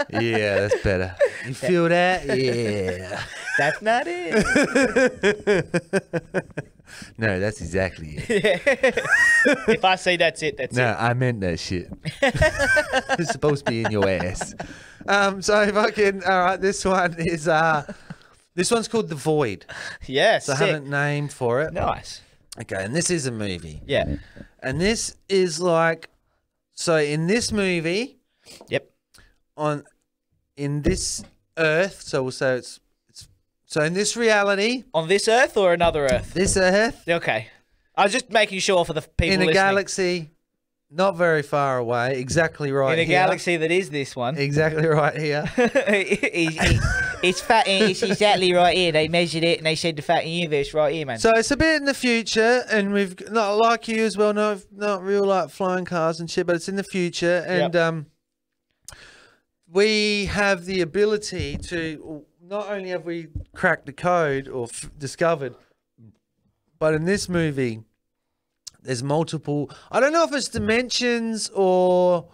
Yeah, that's better. You feel that? Yeah. That's not it. No, that's exactly it. if I say that's it, that's No, it. I meant that shit. it's supposed to be in your ass. Um, so fucking all right. This one is uh, this one's called the Void. Yes. So I sick. haven't named for it. Nice. Okay, and this is a movie. Yeah. And this is like, so in this movie, Yep. on in this Earth, so we'll say it's it's so in this reality, On this Earth or another Earth? this Earth, Okay. I was just making sure for the people in a listening. galaxy not very far away, exactly right in a here. galaxy that is this one. Exactly right here. it's, it's, it's fat. It's exactly right here. They measured it and they said the fat in universe right here, man. So it's a bit in the future, and we've not like you as well. Not not real like flying cars and shit, but it's in the future, and Yep. um, we have the ability to. Not only have we cracked the code or f- discovered, but in this movie, there's multiple. I don't know if it's dimensions or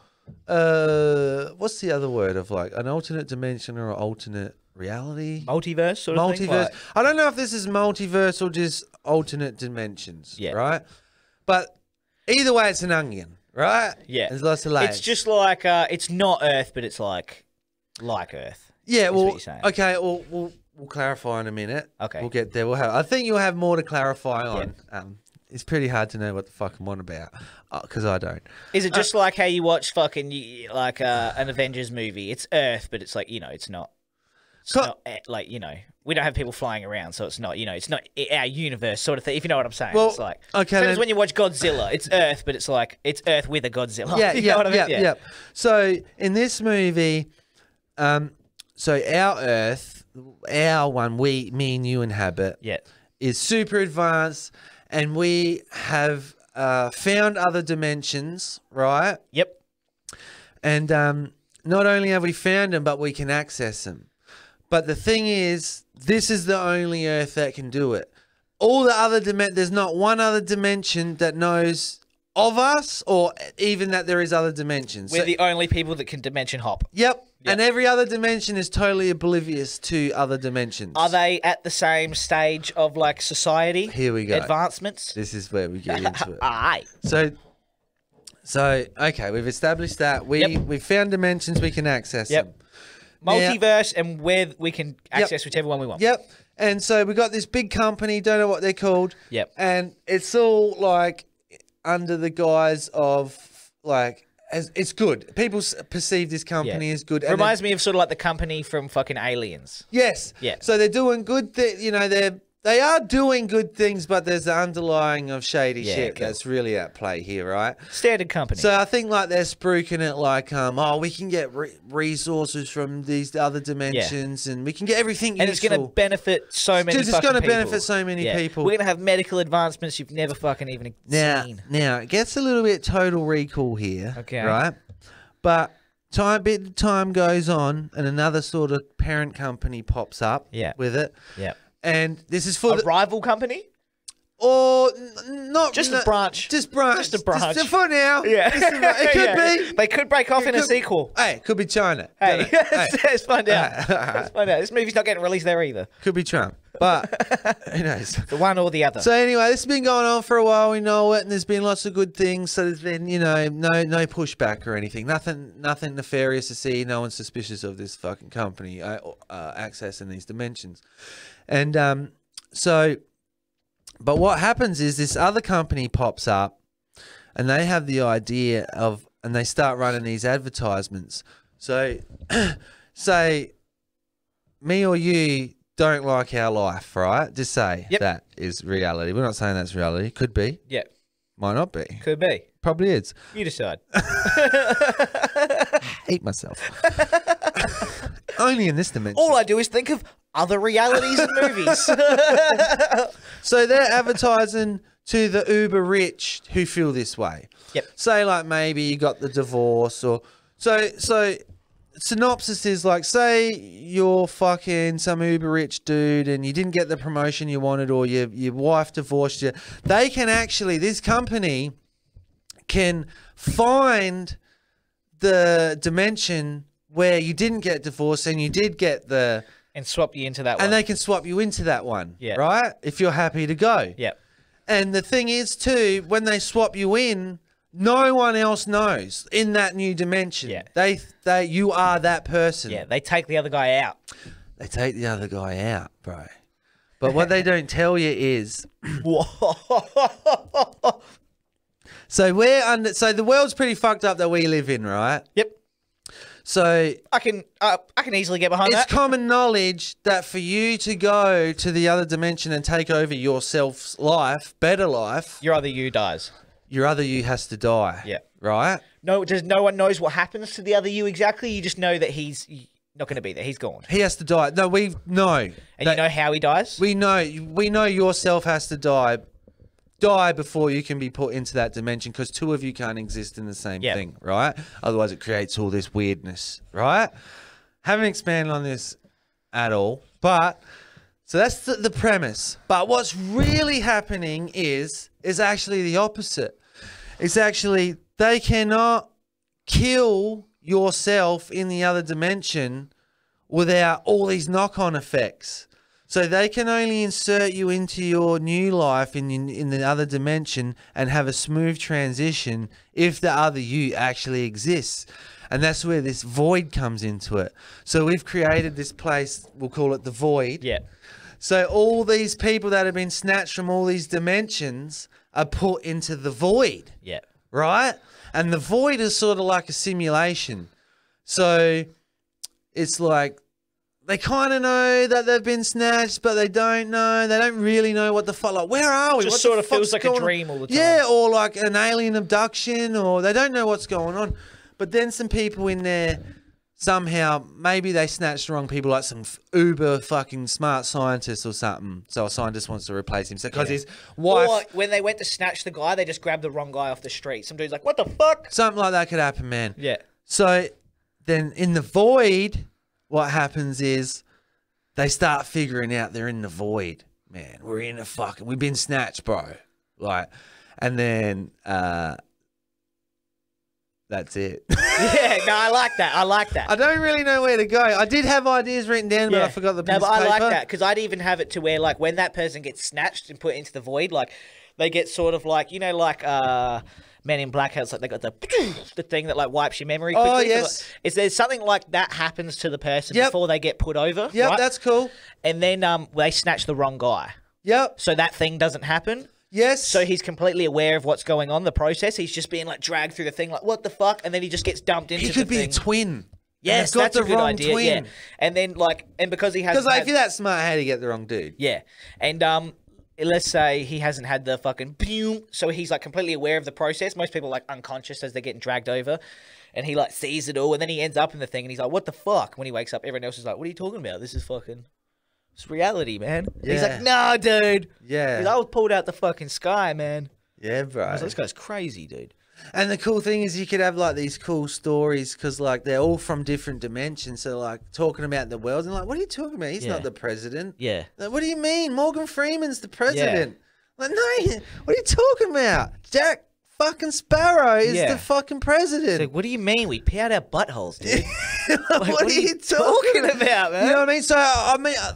uh, what's the other word of like an alternate dimension or an alternate reality. multiverse sort of multiverse. thing. like- I don't know if this is multiverse or just alternate dimensions. Yeah. Right. But either way, it's an onion, right? Yeah. There's lots of layers. It's just like uh, it's not Earth, but it's like like Earth. yeah. Well, okay. Well, we'll we'll clarify in a minute. Okay. We'll get there. We'll have. I think you'll have more to clarify on. Um, it's pretty hard to know what the fuck I'm on about because I don't. Is Uh, it just like how you watch fucking like uh, an Avengers movie? It's Earth, but it's like you know, it's not. Not eh, like you know, we don't have people flying around, so it's not you know, it's not our universe sort of thing. If you know what I'm saying, Well, it's like okay, then- when you watch Godzilla, it's Earth, but it's like it's Earth with a Godzilla. yeah, You yeah, know what I mean? yeah, yeah. So in this movie, um, so our Earth, our one, we, me and you inhabit, Yeah. is super advanced, and we have uh, found other dimensions, right? Yep. And um, not only have we found them, but we can access them. But the thing is, this is the only Earth that can do it. All the other dimen there's not one other dimension that knows of us, or even that there is other dimensions. We're So- the only people that can dimension hop. Yep. And every other dimension is totally oblivious to other dimensions. Are they at the same stage of like society? Here we go. Advancements. This is where we get into it. Aye. So, so okay, we've established that we Yep. we've found dimensions we can access. Yep. Them. Multiverse and where we can access whichever one we want. Yep. And so we got this big company, don't know what they're called. Yep. And it's all like under the guise of like as it's good. People perceive this company as good. Reminds me of sort of like the company from fucking Aliens. Yes. Yeah. So they're doing good. Th- you know, they're they are doing good things, but there's the underlying of shady Yeah, shit cool. that's really at play here, right? Standard company. So I think like they're spruiking it like, um, oh, we can get re- resources from these other dimensions, and we can get everything and it's going to benefit so many. Dude, it's gonna people. benefit so many Yeah. people. We're going to have medical advancements you've never fucking even Now, seen. now it gets a little bit total recall here. Okay. Right. But time bit time goes on, and another sort of parent company pops up. Yeah. With it. Yeah. And this is for A the rival company? or not Just no- a branch. Just branch. Just a branch. Just for now. Yeah. Just a branch. It could Yeah. be. They could break off It in a sequel. Hey, it could be China. Hey, let's, let's find out. let's find out. This movie's not getting released there either. Could be Trump. But who knows? The one or the other. So anyway, this has been going on for a while. We know it, and there's been lots of good things. So there's been, you know, no no pushback or anything. Nothing nothing nefarious to see. No one's suspicious of this fucking company uh, uh, accessing these dimensions. And um, so, but what happens is this other company pops up, and they have the idea of, and they start running these advertisements. So, say, me or you don't like our life, right? Just say Yep. that is reality. We're not saying that's reality. Could be, yeah, might not be. could be. Probably is. You decide. Hate myself. Only in this dimension. All I do is think of other realities and movies. So they're advertising to the uber rich who feel this way. Yep. Say like maybe you got the divorce or so so synopsis is like say you're fucking some uber rich dude and you didn't get the promotion you wanted or your your wife divorced you. They can actually this company can find the dimension where you didn't get divorced and you did get the and swap you into that one. and they can swap you into that one. Yeah. Right? If you're happy to go. yeah. And the thing is too, when they swap you in, no one else knows in that new dimension. Yeah. They they you are that person. Yeah, they take the other guy out. They take the other guy out, bro. But what they don't tell you is so we're under so the world's pretty fucked up that we live in, right? Yep. So I can uh, I can easily get behind it's that. common knowledge that for you to go to the other dimension and take over yourself's life, better life, Your other you dies. your other you has to die. Yeah. Right? No, does no one knows what happens to the other you exactly? You just know that he's not going to be there. He's gone. He has to die. No, we know. And you know how he dies? We know we know yourself has to die die before you can be put into that dimension because two of you can't exist in the same Yeah. thing, right? Otherwise it creates all this weirdness, right? Haven't expanded on this at all, but so that's the, the premise. But what's really happening is is actually the opposite. It's actually they cannot kill yourself in the other dimension without all these knock-on effects. So they can only insert you into your new life in in the other dimension and have a smooth transition if the other you actually exists. And that's where this void comes into it. So we've created this place, we'll call it the void. Yeah. So all these people that have been snatched from all these dimensions are put into the void Yeah. right? And the void is sort of like a simulation. So it's like they kind of know that they've been snatched, but they don't know. They don't really know what the fuck. Like, where are we? Just What sort of feels fuck's like a going on? dream all the time. Yeah, or like an alien abduction, or they don't know what's going on. But then some people in there somehow maybe they snatched the wrong people, like some f- uber fucking smart scientist or something. So a scientist wants to replace him. So because Yeah. his wife, Or when they went to snatch the guy, they just grabbed the wrong guy off the street. Some dude's like, "What the fuck?" something like that could happen, man. Yeah. So then in the void, what happens is they start figuring out they're in the void. Man, we're in a fucking we've been snatched, bro. Like and then uh that's it. yeah. No, I like that. I like that. I don't really know where to go. I did have ideas written down, but I forgot the piece No, but I like that because I'd even have it to where like when that person gets snatched and put into the void, like they get sort of like you know like uh Men in Black has like they got the the thing that like wipes your memory. Oh, Quickly. So, yes. like, Is there something like that happens to the person Yep. before they get put over? Yeah, right? that's cool. and then um they snatch the wrong guy, Yep. so that thing doesn't happen. Yes. So he's completely aware of what's going on, the process. He's just being like dragged through the thing, like what the fuck, and then he just gets dumped into. he could be thing. a twin. Yes, got that's the a good wrong idea. twin. Yeah, and then like, and because he has Because like, if you're that smart, how do you get the wrong dude? Yeah, and um, let's say he hasn't had the fucking boom, so he's like completely aware of the process. Most people are, like unconscious as they're getting dragged over, and he like sees it all, and then he ends up in the thing, and he's like, "What the fuck?" When he wakes up, everyone else is like, "What are you talking about? This is fucking." It's reality, man. And He's Yeah. like, nah, dude. Yeah. He's like, I was pulled out the fucking sky, man. Yeah, bro. like, this guy's crazy, dude. And the cool thing is you could have like these cool stories because like they're all from different dimensions. So like talking about the world and like, what are you talking about? He's Yeah. not the president. Yeah. Like, what do you mean? Morgan Freeman's the president. Yeah. Like, no, what are you talking about? Jack fucking Sparrow is Yeah. the fucking president. like, what do you mean? We pee out our buttholes, dude. what, what are you talking talking about, man? You know what I mean? So I mean, uh,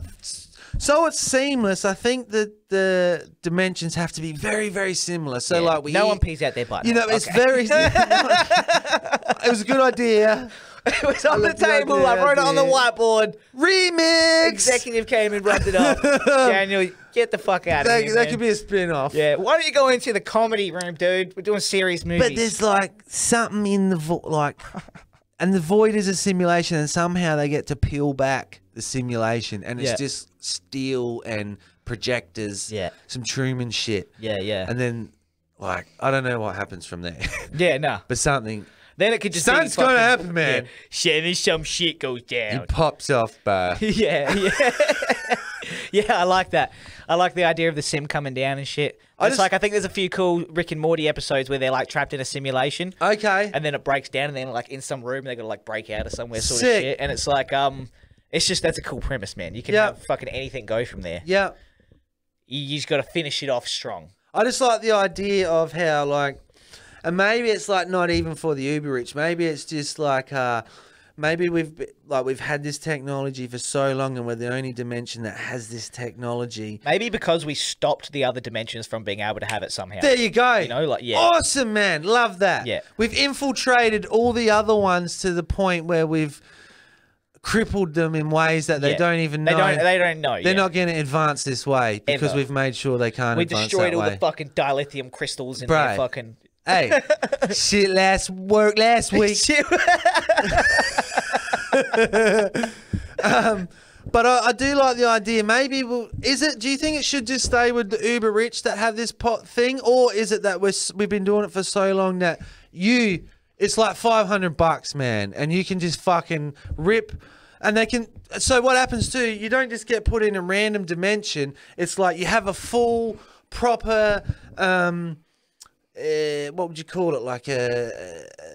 so it's seamless. I think that the dimensions have to be very, very similar. So Yeah. like we no one pees out their butt. You know, it's very. it was a good idea. it was on I the table. I idea, wrote it on the whiteboard. Remix. Executive came and rubbed it up. Daniel, get the fuck out of That, here. that man. could be a spin-off. Yeah, why don't you go into the comedy room, dude? We're doing serious movies. But there's like something in the vo- like, and the void is a simulation, and somehow they get to peel back the simulation, and it's Yeah. just steel and projectors. Yeah. Some Truman shit. yeah, yeah, And then, like, I don't know what happens from there, yeah. No, but something then it could just Something's gonna happen, man. Yeah, shit, then some shit goes down. he pops off, bro. yeah, yeah, yeah. I like that. I like the idea of the sim coming down and shit. I it's just- like I think there's a few cool Rick and Morty episodes where they're like trapped in a simulation. Okay. and then it breaks down, and then like in some room they gotta like break out of somewhere, sort Sick. of shit. And it's like um, it's just that's a cool premise, man. You can Yeah. have fucking anything go from there. yeah. You, you just gotta finish it off strong. I just like the idea of how like, and maybe it's like not even for the uber rich. Maybe it's just like, uh, maybe we've be- like we've had this technology for so long, and we're the only dimension that has this technology. Maybe because we stopped the other dimensions from being able to have it somehow. There you go. You know, like, yeah. Awesome, man. Love that. Yeah. We've infiltrated all the other ones to the point where we've crippled them in ways that they Yeah. don't even know. They don't. They don't know. They're yeah. not going to advance this way because Ever. we've made sure they can't We destroyed all way. the fucking dilithium crystals in Bro. their fucking. Hey, shit, last work last week. um, but I, I do like the idea. Maybe we'll, is it? Do you think it should just stay with the uber rich that have this pot thing, or is it that we're, we've been doing it for so long that you it's like five hundred bucks, man, and you can just fucking rip. And they can. So what happens too? You don't just get put in a random dimension. It's like you have a full, proper. Um, uh, what would you call it? Like a, uh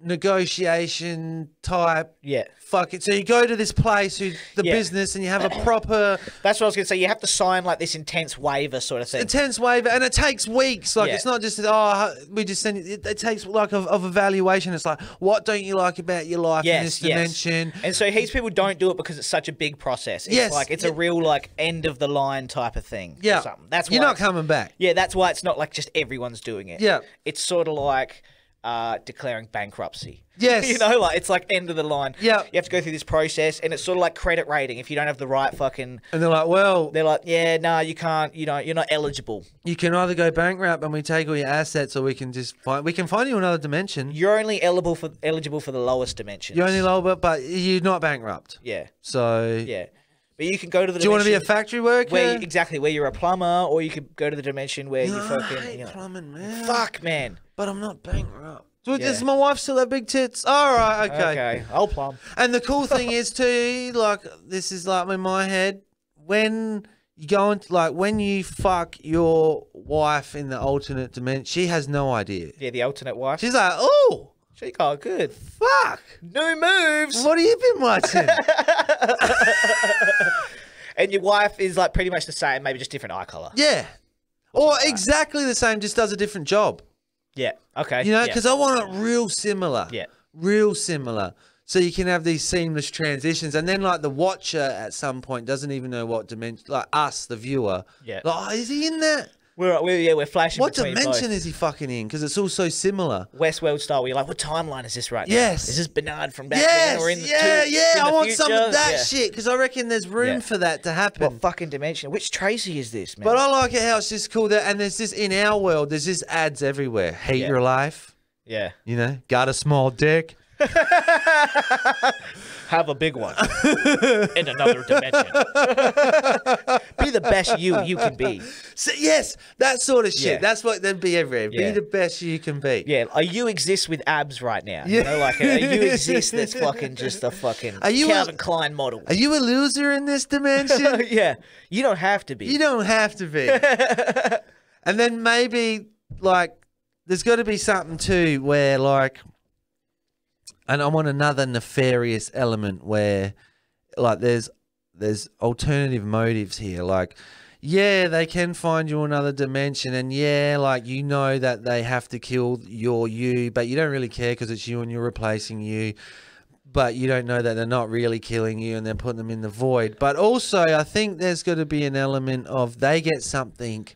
negotiation type. Yeah. Fuck it. So you go to this place, who the Yeah. business, and you have a proper That's what I was going to say. You have to sign like this intense waiver sort of thing. intense waiver, and it takes weeks. Like Yeah. it's not just oh we just send it. It, takes like of, of evaluation. It's like what don't you like about your life in this dimension? And so heaps people don't do it because it's such a big process. It's Yes, like it's yeah. a real like end of the line type of thing. or Yeah, something. That's you're not coming back. Yeah, that's why it's not like just everyone's doing it. Yeah. It's sort of like uh, declaring bankruptcy. Yes. you know, like it's like end of the line. Yeah. You have to go through this process, and it's sort of like credit rating. If you don't have the right fucking, And they're like, well, they're like, yeah, no, you can't. You know, you're not eligible. you can either go bankrupt and we take all your assets, or we can just find we can find you another dimension. You're only eligible for eligible for the lowest dimension. You're only lower, but you're not bankrupt. Yeah. So Yeah. But you can go to the. Do you want to be a factory worker? Where you- exactly where you're a plumber, or you could go to the dimension where you No, I fucking. you know, plumbing, man. Fuck, man. But I'm not bankrupt. So Yeah. Does my wife still have big tits? All right, okay. Okay, I'll plumb. And the cool thing is too, like this is like in my head, when you go into like when you fuck your wife in the alternate dimension, she has no idea. Yeah, the alternate wife. She's like, oh, She got good. fuck. New moves. What have you been watching? And your wife is like pretty much the same, maybe just different eye color. yeah. Or exactly the same, just does a different job. Yeah. Okay. You know, yeah. because I want it real similar. Yeah. Real similar. So you can have these seamless transitions, and then like the watcher at some point doesn't even know what dimension. Like us, the viewer. Yeah. Like, oh, is he in that? We're, we're yeah we're flashing. What dimension both. is he fucking in? Because it's all so similar. Westworld style? Where you're like, what timeline is this right now? Yes. Is this Bernard from back yes. then or in the yeah, two- yeah. I want some of that Yeah. shit because I reckon there's room Yeah. for that to happen. What fucking dimension? Which Tracy is this, man? but I like it how it's just cool that, and there's this in our world. There's just ads everywhere. Hate your life. yeah. You know, got a small dick. Have a big one in another dimension. be the best you you can be. So, yes, that sort of shit. Yeah. That's what they'd be everywhere. Yeah. Be the best you can be. Yeah, are you exist with abs right now? You Yeah. know, like a, you exist that's fucking just a fucking Are you a- Calvin Klein model. Are you a loser in this dimension? yeah, you don't have to be. you don't have to be. and then maybe like there's got to be something too where like, and I want another nefarious element where like there's there's alternative motives here. Like, yeah, they can find you another dimension, and yeah, like you know that they have to kill your you, but you don't really care because it's you and you're replacing you. But you don't know that they're not really killing you and they're putting them in the void. But also, I think there's got to be an element of they get something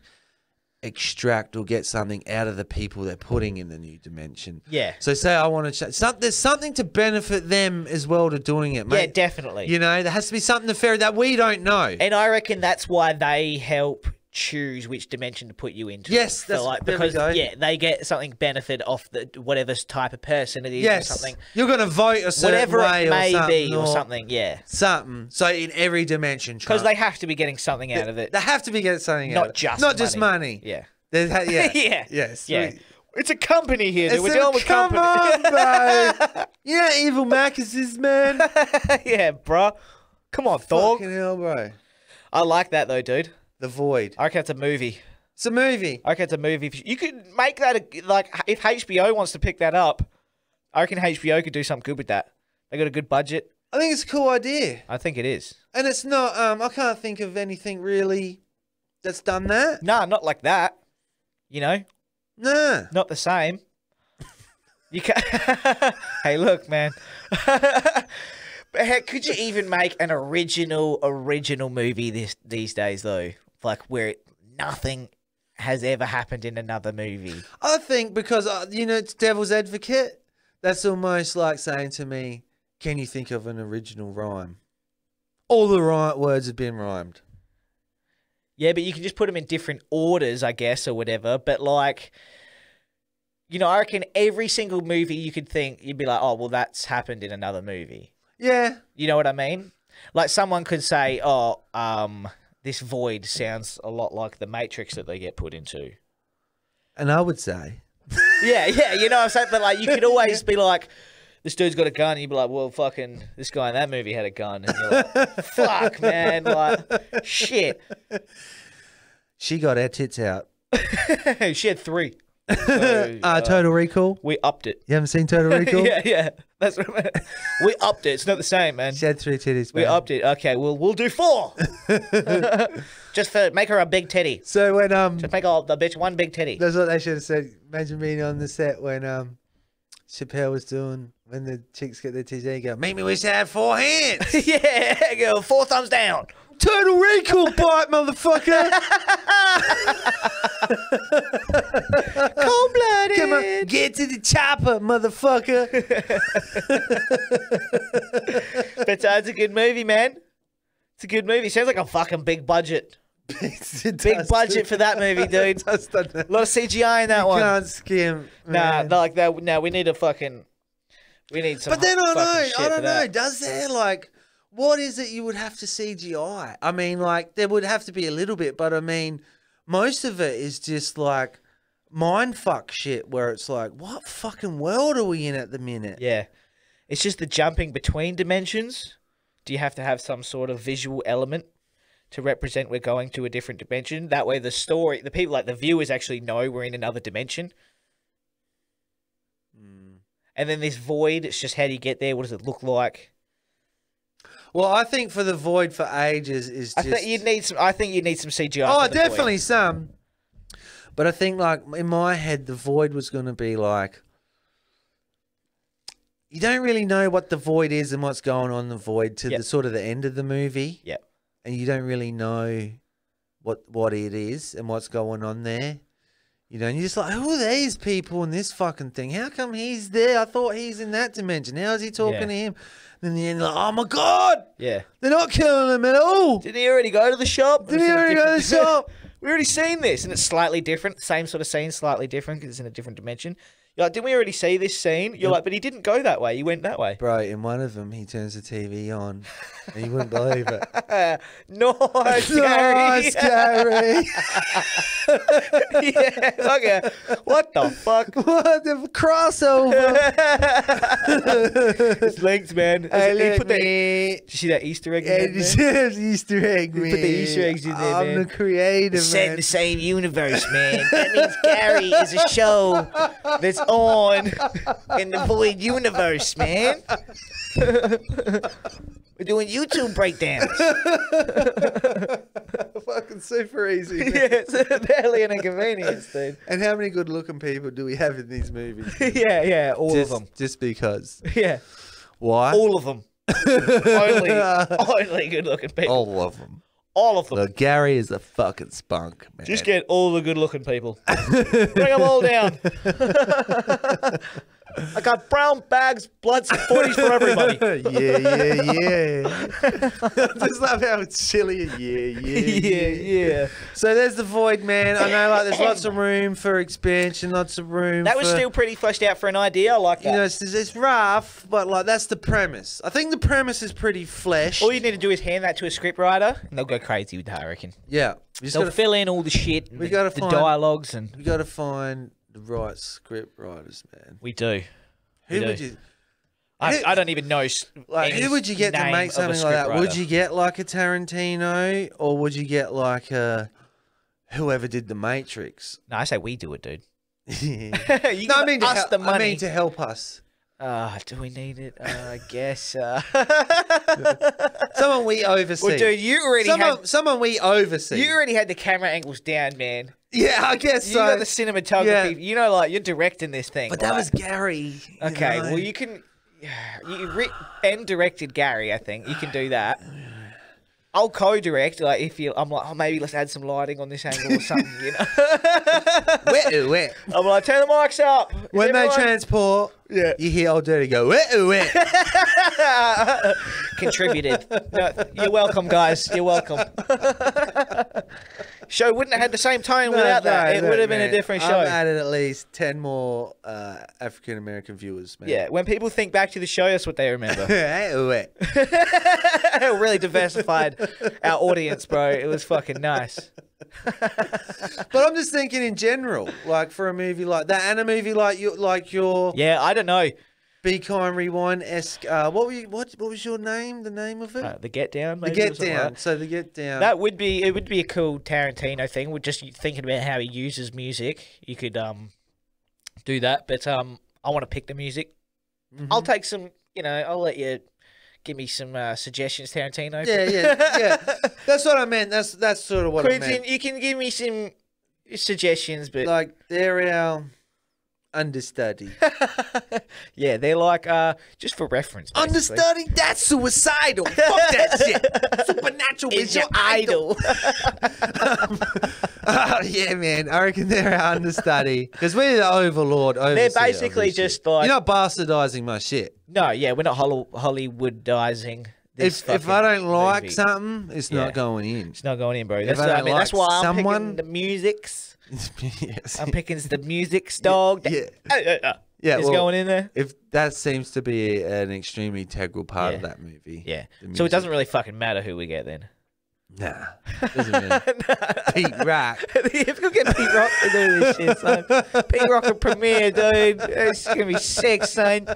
extract or get something out of the people they're putting in the new dimension. Yeah. So say I want to ch- some, there's something to benefit them as well to doing it, mate. yeah, definitely. You know, there has to be something nefarious that we don't know. and I reckon that's why they help choose which dimension to put you into. Yes, that's- like because yeah, they get something benefit off the whatever type of person it is yes, or something. you're going to vote a certain Whatever way it may or something, be or something, yeah. Something. So in every dimension, Because they have to be getting something out of it. they have to be getting something out Not just not just money. money. Yeah. Yeah, yeah. yes, Yeah. We- It's a company here. dude. It's We're dealing with come company. on, bro. you know, evil Mac is this man. yeah, bruh. Come on, Thor. Fucking hell, bro. I like that though, dude. The Void. I reckon it's a movie. It's a movie. I reckon it's a movie. You could make that a, like if HBO wants to pick that up. I reckon HBO could do something good with that. They got a good budget. I think it's a cool idea, I think it is. and it's not. Um, I can't think of anything really that's done that. Nah, not like that. You know, Nah. not the same. You can Hey, look, man. but heck, could you even make an original original movie this these days though? Like where nothing has ever happened in another movie. I think because uh, you know it's Devil's Advocate. That's almost like saying to me, "Can you think of an original rhyme?" All the right words have been rhymed. Yeah, but you can just put them in different orders, I guess, or whatever. But like, you know, I reckon every single movie you could think, you'd be like, oh, well, that's happened in another movie. Yeah. You know what I mean? Like someone could say, "Oh, um, this void sounds a lot like the Matrix that they get put into." And I would say, Yeah, yeah, you know what I'm saying? But like, you could always be like, "This dude's got a gun," and you'd be like, "Well, fucking, this guy in that movie had a gun," and you're like, "Fuck, man, like, shit." she got her tits out. she had three. So, Uh, Total Recall. we upped it. You haven't seen Total Recall? yeah, yeah, that's what I meant. we upped it. It's not the same, man. She had three titties. We man. upped it. Okay, well, we'll do four. Just for make her a big titty. So when um, Just make all the bitch one big titty. that's what they should have said. Imagine being on the set when um, Chappelle was doing when the chicks get their titties. There you go. Make me wish I had four hands. yeah, go four thumbs down. Total Recall, bite, motherfucker. Cold blooded. Come on, get to the chopper, motherfucker. But uh, it's a good movie, man. It's a good movie. Sounds like a fucking big budget. Big budget for that movie, dude. A lot of CGI in that You one. can't skim. Nah, man. no, like that. No, we need a fucking. We need some. But then I know, I don't know. that. Does there like what is it you would have to CGI? I mean, like there would have to be a little bit, but I mean, most of it is just like mind fuck shit where it's like, what fucking world are we in at the minute? Yeah, it's just the jumping between dimensions. Do you have to have some sort of visual element to represent we're going to a different dimension? That way, the story, the people, like the viewers, actually know we're in another dimension. Hmm. And then this void, it's just how do you get there? What does it look like? Well, I think for the void for ages is Just... I think you need some. I think you need some CGI. oh, the void. definitely some. But I think like in my head, the void was going to be like. You don't really know what the void is and what's going on in the void to Yep. the sort of the end of the movie. Yep. and you don't really know what what it is and what's going on there. You know, and you're just like, who are these people in this fucking thing? How come he's there? I thought he's in that dimension. How is he talking Yeah. to him? In the end, like, oh my god, Yeah. they're not killing him at all. Didn't he already go to the shop? Did he already go to the shop? we already seen this, and it's slightly different. Same sort of scene, slightly different because it's in a different dimension. You're like, didn't we already see this scene? You're like, but he didn't go that way. He went that way. Bro, in one of them, he turns the TV on, and you wouldn't believe it. nice, nice, Gary. Gary. yeah, okay. What the fuck? what the crossover? it's linked, man. Hey, He put the- Did you see that Easter egg? in Yeah, there, man? Easter egg, He man. put the Easter eggs in there, I'm man. the creator, It's set in man. the same universe, man. That means Gary is a show that's on in the Void universe, man. We're doing YouTube breakdowns. Fucking super easy. man. yeah, it's barely an inconvenience, dude. And how many good-looking people do we have in these movies? yeah, yeah, all just, of them. Just because. Yeah, Why? all of them. only, only good-looking people. All of them. All of them. Look, Gary is a fucking spunk, man. Just get all the good-looking people. Bring them all down. I got brown bags, bloods, and forties for everybody. yeah, yeah, yeah. I just love how it's silly. Yeah, yeah, yeah, yeah. So there's the void, man. I know, like, there's lots of room for expansion, lots of room. That was for- still pretty fleshed out for an idea. I like that. You know, it's, it's rough, but like that's the premise. I think the premise is pretty fleshed. all you need to do is hand that to a scriptwriter, and they'll go crazy with that. I reckon. yeah, we just They'll gotta, fill in all the shit, we the, gotta find, the find- dialogues, and we got to find the right script writers, man. we do. Who We would do. you I, Who- I don't even know. like? Who would you get to make something like that? Would you get like a Tarantino, or would you get like a whoever did the Matrix? No, I say we do it, dude. you you no, I mean to us the money. I mean to help us. Uh, do we need it? Uh, I guess. Uh... Someone we oversee. well, dude, you already someone, had someone we oversee. you already had the camera angles down, man. Yeah, I guess You so. got the cinematography. Yeah. You know, like you're directing this thing. but that like- was Gary. you Okay, know. well you can. You re- Ben directed Gary. I think you can do that. I'll co-direct. Like if you, I'm like, oh, maybe let's add some lighting on this angle or something. You know, wet, wet. I'm like, turn the mics up. Is When they transport, Yeah. you hear old dirty go wet, ooh, wet. contributed. No, you're welcome, guys. You're welcome. Show wouldn't have had the same tone No, without that. It no, would have been a different show. I've added at least ten more uh, African American viewers. Man. yeah, when people think back to the show, that's what they remember. Really diversified our audience, bro. It was fucking nice. but I'm just thinking in general, like for a movie like that, and a movie like your like your Yeah, I don't know. Be Kind Rewind esque. Uh, what were you? What what was your name? The name of it? Uh, the Get Down, the Get something like Down. So the Get Down. That would be it. Would be a cool Tarantino thing. We're just thinking about how he uses music. You could um do that, but um I want to pick the music. I'll Mm-hmm. take some. You know, I'll let you give me some uh, suggestions, Tarantino. yeah, yeah, yeah. That's what I meant. That's that's sort of what I Quentin, meant. you can give me some suggestions, but Like they're our understudy. yeah, they're like uh just for reference. basically. understudy? That's suicidal. Fuck that shit. Supernatural is your idol. Oh, yeah, man. I reckon they're our understudy because we're the overlord. They're basically this shit. just like You're not bastardizing my shit. no, yeah, we're not Holly- Hollywoodizing. If if I don't like movie. something, it's Yeah. not going in. It's not going in, bro. That's I I mean. That's like why I'm someone- picking the musics. yes. I'm picking the musics, dog. Yeah. Uh, Yeah, is well, going in there. If that seems to be an extremely integral part of that movie. Yeah. So it doesn't really fucking matter who we get then. Nah. Doesn't. Pete Rock. if you get Pete Rock to do this shit, son. Pete Rock will premiere, dude. It's gonna be sick, son.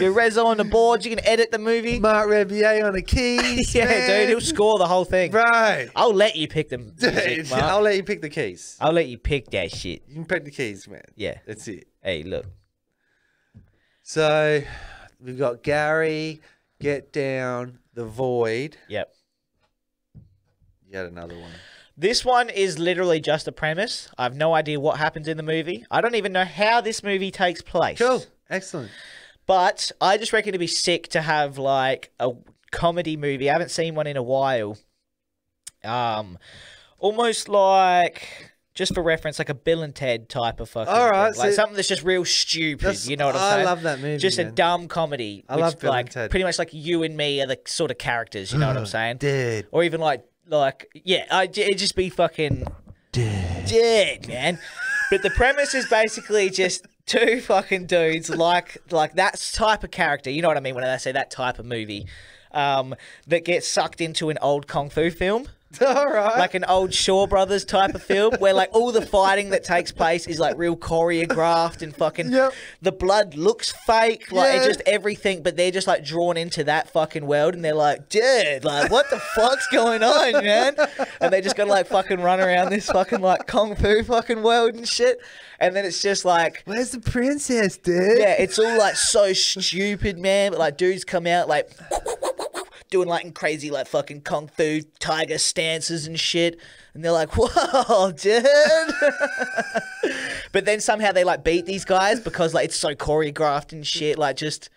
Your Rezo on the board, you can edit the movie. Marc Rebillet on the keys. yeah, man. dude, he'll score the whole thing. Right. I'll let you pick them. Dude, Marc. I'll let you pick the keys. I'll let you pick that shit. You can pick the keys, man. Yeah. That's it. Hey, look. So we've got Gary, Get Down, The Void. Yep. Yet another one. This one is literally just a premise. I have no idea what happens in the movie. I don't even know how this movie takes place. Cool. Excellent. But I just reckon it'd be sick to have like a comedy movie. I haven't seen one in a while. Um, almost like just for reference, like a Bill and Ted type of fucking. All right, thing. like so- something that's just real stupid. That's- You know what I'm I saying? love that movie, Just a dumb comedy. I which, love Bill and Ted. pretty much like you and me are the sort of characters. You know what I'm saying? Dead. Or even like like yeah, I, it'd just be fucking Dead. dead, man. But the premise is basically just two fucking dudes like like that type of character. You know what I mean when I say that type of movie, um, that gets sucked into an old kung fu film. All right. Like an old Shaw Brothers type of film where like all the fighting that takes place is like real choreographed and fucking Yep. the blood looks fake, like it's Yeah. just everything, but they're just like drawn into that fucking world and they're like, dude, like what the fuck's going on, man? And they just gotta like fucking run around this fucking like kung fu fucking world and shit. And then it's just like Where's the princess, dude? yeah, it's all like so stupid, man. But like dudes come out like doing like crazy like fucking kung fu tiger stances and shit, and they're like, "Whoa, dude!" but then somehow they like beat these guys because like it's so choreographed and shit. Like just.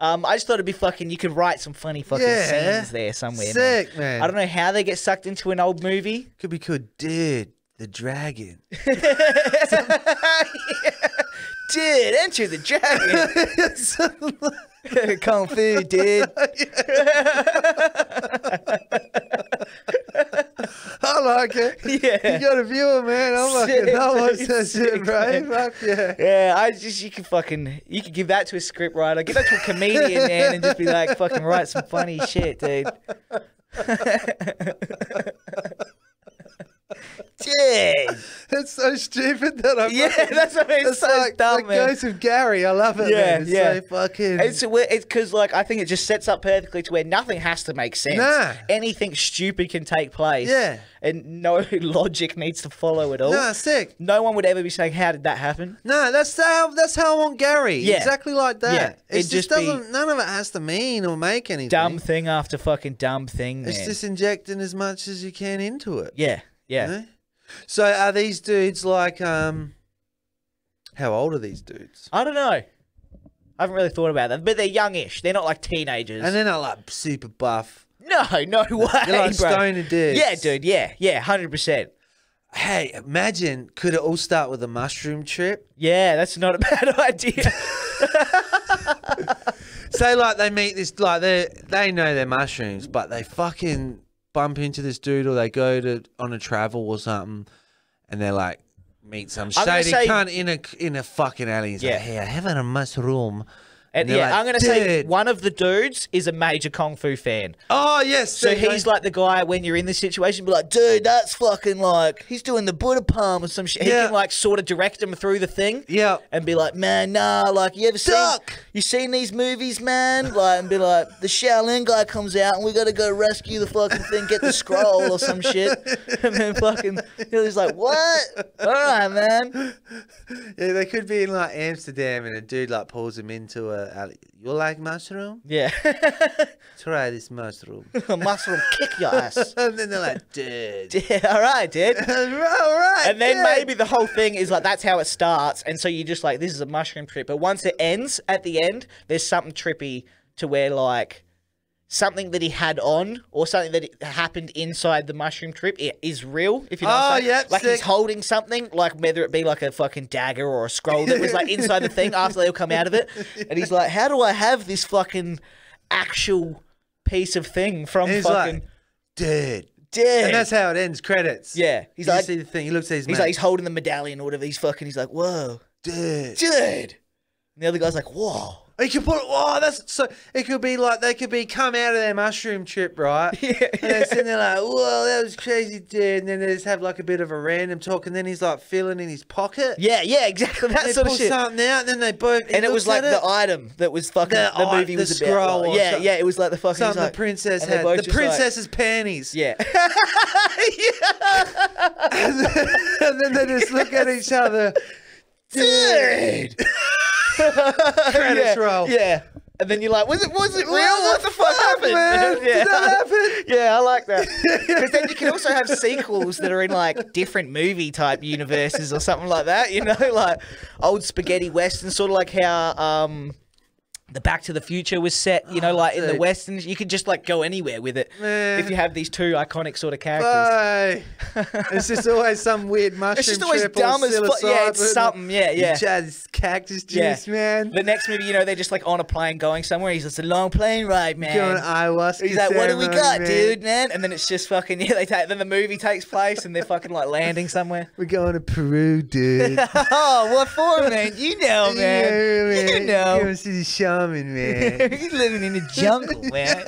Um, I just thought it'd be fucking. You could write some funny fucking Yeah. scenes there somewhere. Sick, man. I don't know how they get sucked into an old movie. Could be called Dude, the Dragon. Dude, enter the dragon. Kung fu, dude. I like it. Yeah. You got a viewer, man. I'm like, Sick, I watch that sick, shit, bro. man. Fuck yeah. Yeah, I just you can fucking you could give that to a script writer, give that to a comedian, man, and just be like, fucking write some funny shit, dude. Dude. It's so stupid that I'm. Yeah, that's what I mean. It's so like dumb, the man. Ghost of Gary. I love it. Yeah, man. It's yeah. so fucking. It's it's because like I think it just sets up perfectly to where nothing has to make sense. Nah. Anything stupid can take place. Yeah. and no logic needs to follow at all. Nah, sick. No one would ever be saying, "How did that happen?" No, that's how that's how I want Gary. Yeah. Exactly like that. Yeah, It just, just doesn't. None of it has to mean or make anything. Dumb thing after fucking dumb thing. Man. It's just injecting as much as you can into it. yeah, yeah. you know? So are these dudes like um? How old are these dudes? I don't know. I haven't really thought about that, but they're youngish. They're not like teenagers. And they're not like super buff. no, no way, They're like bro. stoner dudes. Yeah, dude. Yeah, yeah, hundred percent. Hey, imagine could it all start with a mushroom trip? Yeah, that's not a bad idea. Say like they meet this like they they know they're mushrooms, but they fucking bump into this dude or they go to on a travel or something, and they're like meet some shady say- cunt in a in a fucking alley. He's Yeah. like, "Hey, I have a mushroom." And yeah, like, I'm gonna say one of the dudes is a major kung fu fan. Oh yes. So he's like the guy when you're in this situation, be like, dude, that's fucking like he's doing the Buddha palm or some shit. He can like sort of direct him through the thing. Yeah. And be like, man, nah, like you ever seen you seen these movies, man? Like and be like, the Shaolin guy comes out and we gotta go rescue the fucking thing, get the scroll or some shit. And then fucking he's like, What? Alright, man. Yeah, they could be in like Amsterdam, and a dude like pulls him into a. alley. You like mushroom? Yeah. Try this mushroom. Mushroom kick your ass. and then they're like, dude. Yeah, all right, dude. all right. And then dude." maybe the whole thing is like that's how it starts, and so you just like this is a mushroom trip. But once it ends, at the end, there's something trippy to where like something that he had on or something that happened inside the mushroom trip is real. If you know, what Oh, I'm saying. yep, like he's holding something, like whether it be like a fucking dagger or a scroll that was like inside the thing after they all come out of it, and he's like, "How do I have this fucking actual piece of thing from And he's fucking?" like, dude. Dead. And that's how it ends. Credits. Yeah, he's like, see the thing. He looks at his he's mate. like, he's holding the medallion or whatever. He's fucking. He's like, whoa, dude. dude. And the other guy's like, whoa. He could put. Oh, that's so. It could be like they could be come out of their mushroom trip, right? Yeah. And they're sitting there like, "Whoa, that was crazy, dude." And then they just have like a bit of a random talk, and then he's like feeling in his pocket. Yeah, yeah, exactly. That sort of pull shit. something out, and then they both. and it was like the it, item that was fucking the, The movie the was about. scroll like- or yeah, something. yeah, it was like the fucking. something like- the princess had. The just like- princess's panties. yeah. and, then, and then they just look at each other. Dude. Credits yeah, roll. Yeah. And then you're like, was it was it real? What What, the fuck, fuck, happened? man? yeah. Did that happen? Yeah, I like that. Because then you can also have sequels that are in like different movie type universes or something like that. You know, like old spaghetti western, sort of like how um the Back to the Future was set. You know, Oh, like in the dude. westerns, you could just like go anywhere with it Man. if you have these two iconic sort of characters. It's just always some weird mushroom It's just always trip dumb as fuck. Yeah, it's something. Yeah, yeah. this cactus Yeah. juice, man. The next movie, you know, they're just like on a plane going somewhere. He's just a long plane ride, man. Going ayahuasca He's like, "What do we got, man. dude, man?" And then it's just fucking yeah. They take then the movie takes place and they're fucking like landing somewhere. We're going to Peru, dude. oh, what for, man? You know, man. Yeah, You know. Go see the shaman, man. He's living in the jungle, man.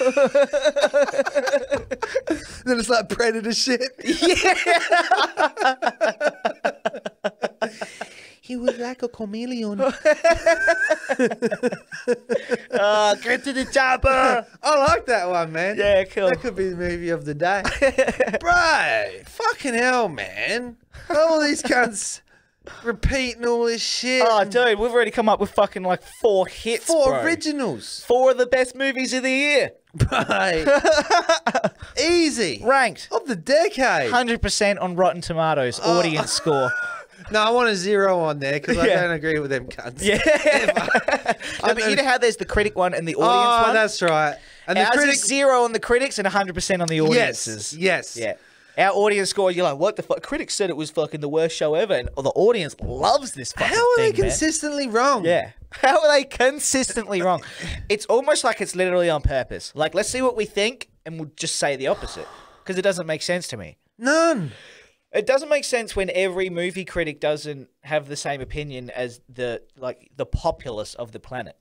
then it's like predator shit. Yeah. he was like a chameleon. Oh, get to the chopper. I like that one, man. Yeah, cool. That could be the movie of the day. Bro, fucking hell, man. All these cunts repeating all this shit. Oh, dude, we've already come up with fucking like four hits. Four bro. originals. Four of the best movies of the year. Right. Easy. Ranked. Of the decade. 100% on Rotten Tomatoes Oh. audience score. No, I want a zero on there because I don't agree with them cunts. Yeah. no, but you know how there's the critic one and the oh, audience Oh, one? that's right. And the Ours is critics. zero on the critics and 100% on the audiences. Yes. Yes. Yeah. Our audience score, you're like, what the fuck? Critics said it was fucking the worst show ever, and the audience loves this fucking How are they thing, man. consistently wrong? Yeah. How are they consistently wrong? It's almost like it's literally on purpose. Like, let's see what we think, and we'll just say the opposite. Because it doesn't make sense to me. None. It doesn't make sense when every movie critic doesn't have the same opinion as the like the populace of the planet.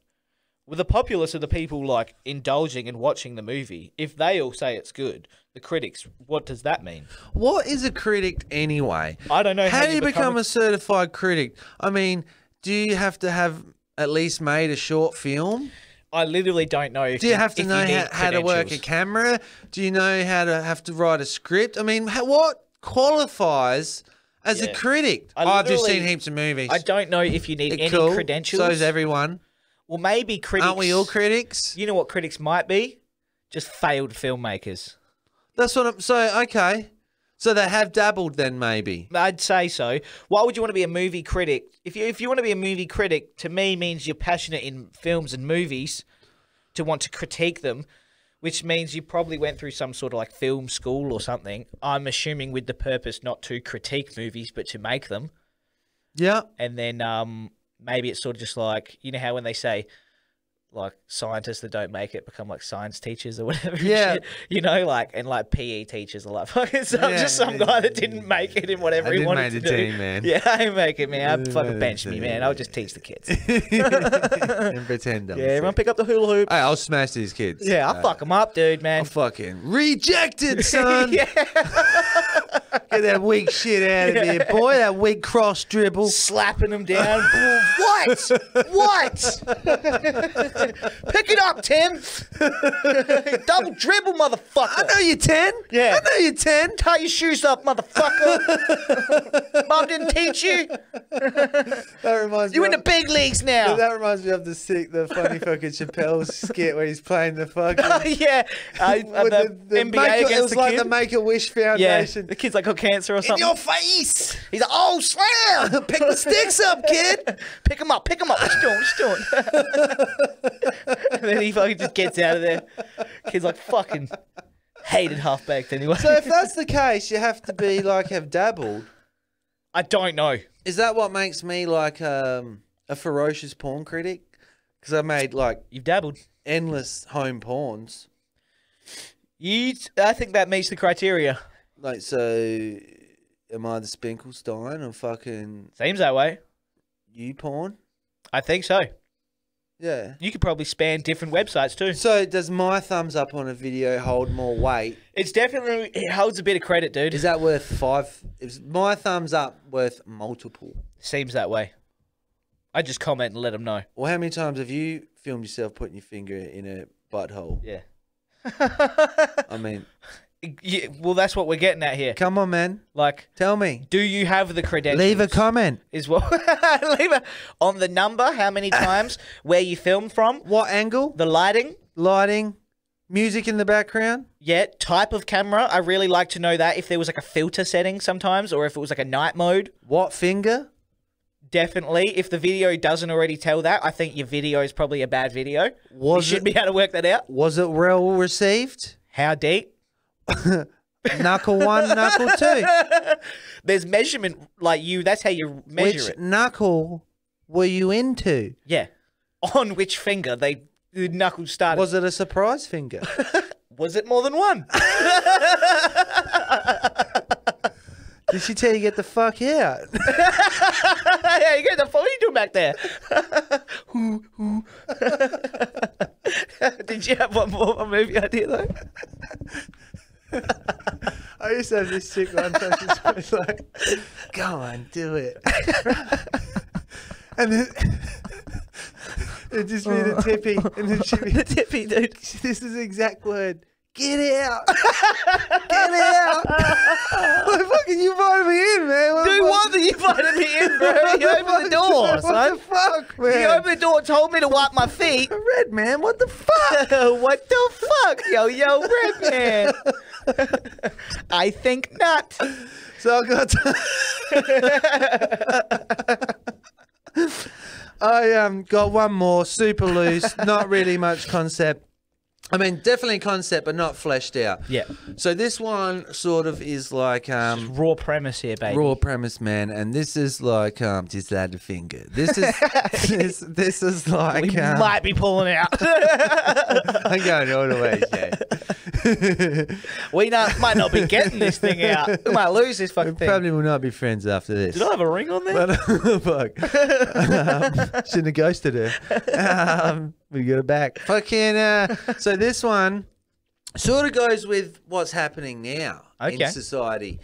Well, the populace are the people like indulging and watching the movie. If they all say it's good, the critics, what does that mean? What is a critic anyway? I don't know How, how do you you become, become a a- certified critic? I mean, do you have to have at least made a short film? I literally don't know. If Do you have to know how, how to work a camera? Do you know how to have to write a script? I mean, how, what qualifies as a critic? I I've just seen heaps of movies. I don't know if you need any cool. credentials. So is everyone. Well, maybe critics. Aren't we all critics? You know what critics might be? Just failed filmmakers. That's what I'm. So okay. So they have dabbled then, maybe. I'd say so. Why would you want to be a movie critic? If you if you want to be a movie critic, to me means you're passionate in films and movies, to want to critique them, which means you probably went through some sort of like film school or something. I'm assuming with the purpose not to critique movies but to make them. Yeah. And then um maybe it's sort of just like you know how when they say like scientists that don't make it become like science teachers or whatever. Yeah. shit. you know, like and like PE teachers are like fucking some, Yeah. just some guy that didn't make it in whatever I he wanted to do. team, man. Yeah, I make it, man. I fucking bench me, man. I'll just teach the kids. and pretend I'm yeah, sick. everyone pick up the hula hoop. Hey, I'll smash these kids. Yeah, I'll Uh, fuck them up, dude, man. I'll fucking rejected, son. yeah. Get that weak shit out of here, boy. That weak cross dribble. Slapping them down. what? What? Pick it up, Tim. Double dribble, motherfucker. I know you're 10. Yeah. I know you're 10. Tie your shoes up, motherfucker. Mom didn't teach you. That reminds You me in the big leagues now. That reminds me of the sick, the funny fucking Chappelle skit where he's playing the fucking. yeah, uh, uh, with the, NBA Make against it was the like kid. the Make a Wish Foundation. yeah, the kid's like got cancer or something. In your face! He's like, oh, slam! Pick the sticks up, kid! Pick him up, pick him up. What you doing? What you doing? and then he fucking just gets out of there. Kid's like, fucking hated half baked anyway. So if that's the case, you have to be like have dabbled. I don't know. Is that what makes me like um, a ferocious porn critic? Because I made like You've dabbled. endless home porns. You, I think that meets the criteria. Like, so am I the Spinklestien or fucking Seems that way. you porn? I think so. Yeah. You could probably span different websites too. So does my thumbs up on a video hold more weight? It's definitely it holds a bit of credit, dude. Is that worth five? Is my thumbs up worth multiple? Seems that way. I just comment and let them know. Well, how many times have you filmed yourself putting your finger in a butthole? Yeah. I mean, yeah. Well, that's what we're getting at here. come on, man. Like, Tell me. do you have the credentials? Leave a comment. Is what leave a on the number. How many times? where you filmed from? What angle? The lighting. Lighting? Music in the background? Yeah, type of camera. I really like to know that if there was like a filter setting sometimes, or if it was like a night mode. What finger? Definitely. If the video doesn't already tell that, I think your video is probably a bad video. Was you should it- be able to work that out. Was it well received? How deep? Knuckle one, knuckle two. There's measurement like you. That's how you measure Which it. knuckle were you into? Yeah. On which finger they the knuckle started? Was it a surprise finger? Was it more than one? Did she tell you get the fuck out? yeah, you get the phone you doing back there. Who, who? Did you have one more movie idea though? I used to have this chick one time. She was like, "Go on, do it," and then it just be the oh. tippy, and then she be the tippy dude. This is the exact word. Get out! Get out! What fucking you invited me in, man? What fuck- what? You invited me in, bro. You opened the door. What the fuck, man? You opened the door, told me to wipe my feet. Red man, what the fuck? what the fuck? Yo, yo, red man. I think not. So I got. I um got one more super loose, not really much concept. I mean, definitely concept, but not fleshed out. Yeah. So this one sort of is like um Raw premise here, baby. raw premise, man, and this is like um just add a finger. This is this this is like We um, might be pulling out. I'm going all the way, we not, might not be getting this thing out. We might lose this fucking thing. Probably will not be friends after this. Did I have a ring on there? But fuck, um, shouldn't have ghosted her. Um, we got it back. Fucking. Uh, so this one sort of goes with what's happening now Okay. in society.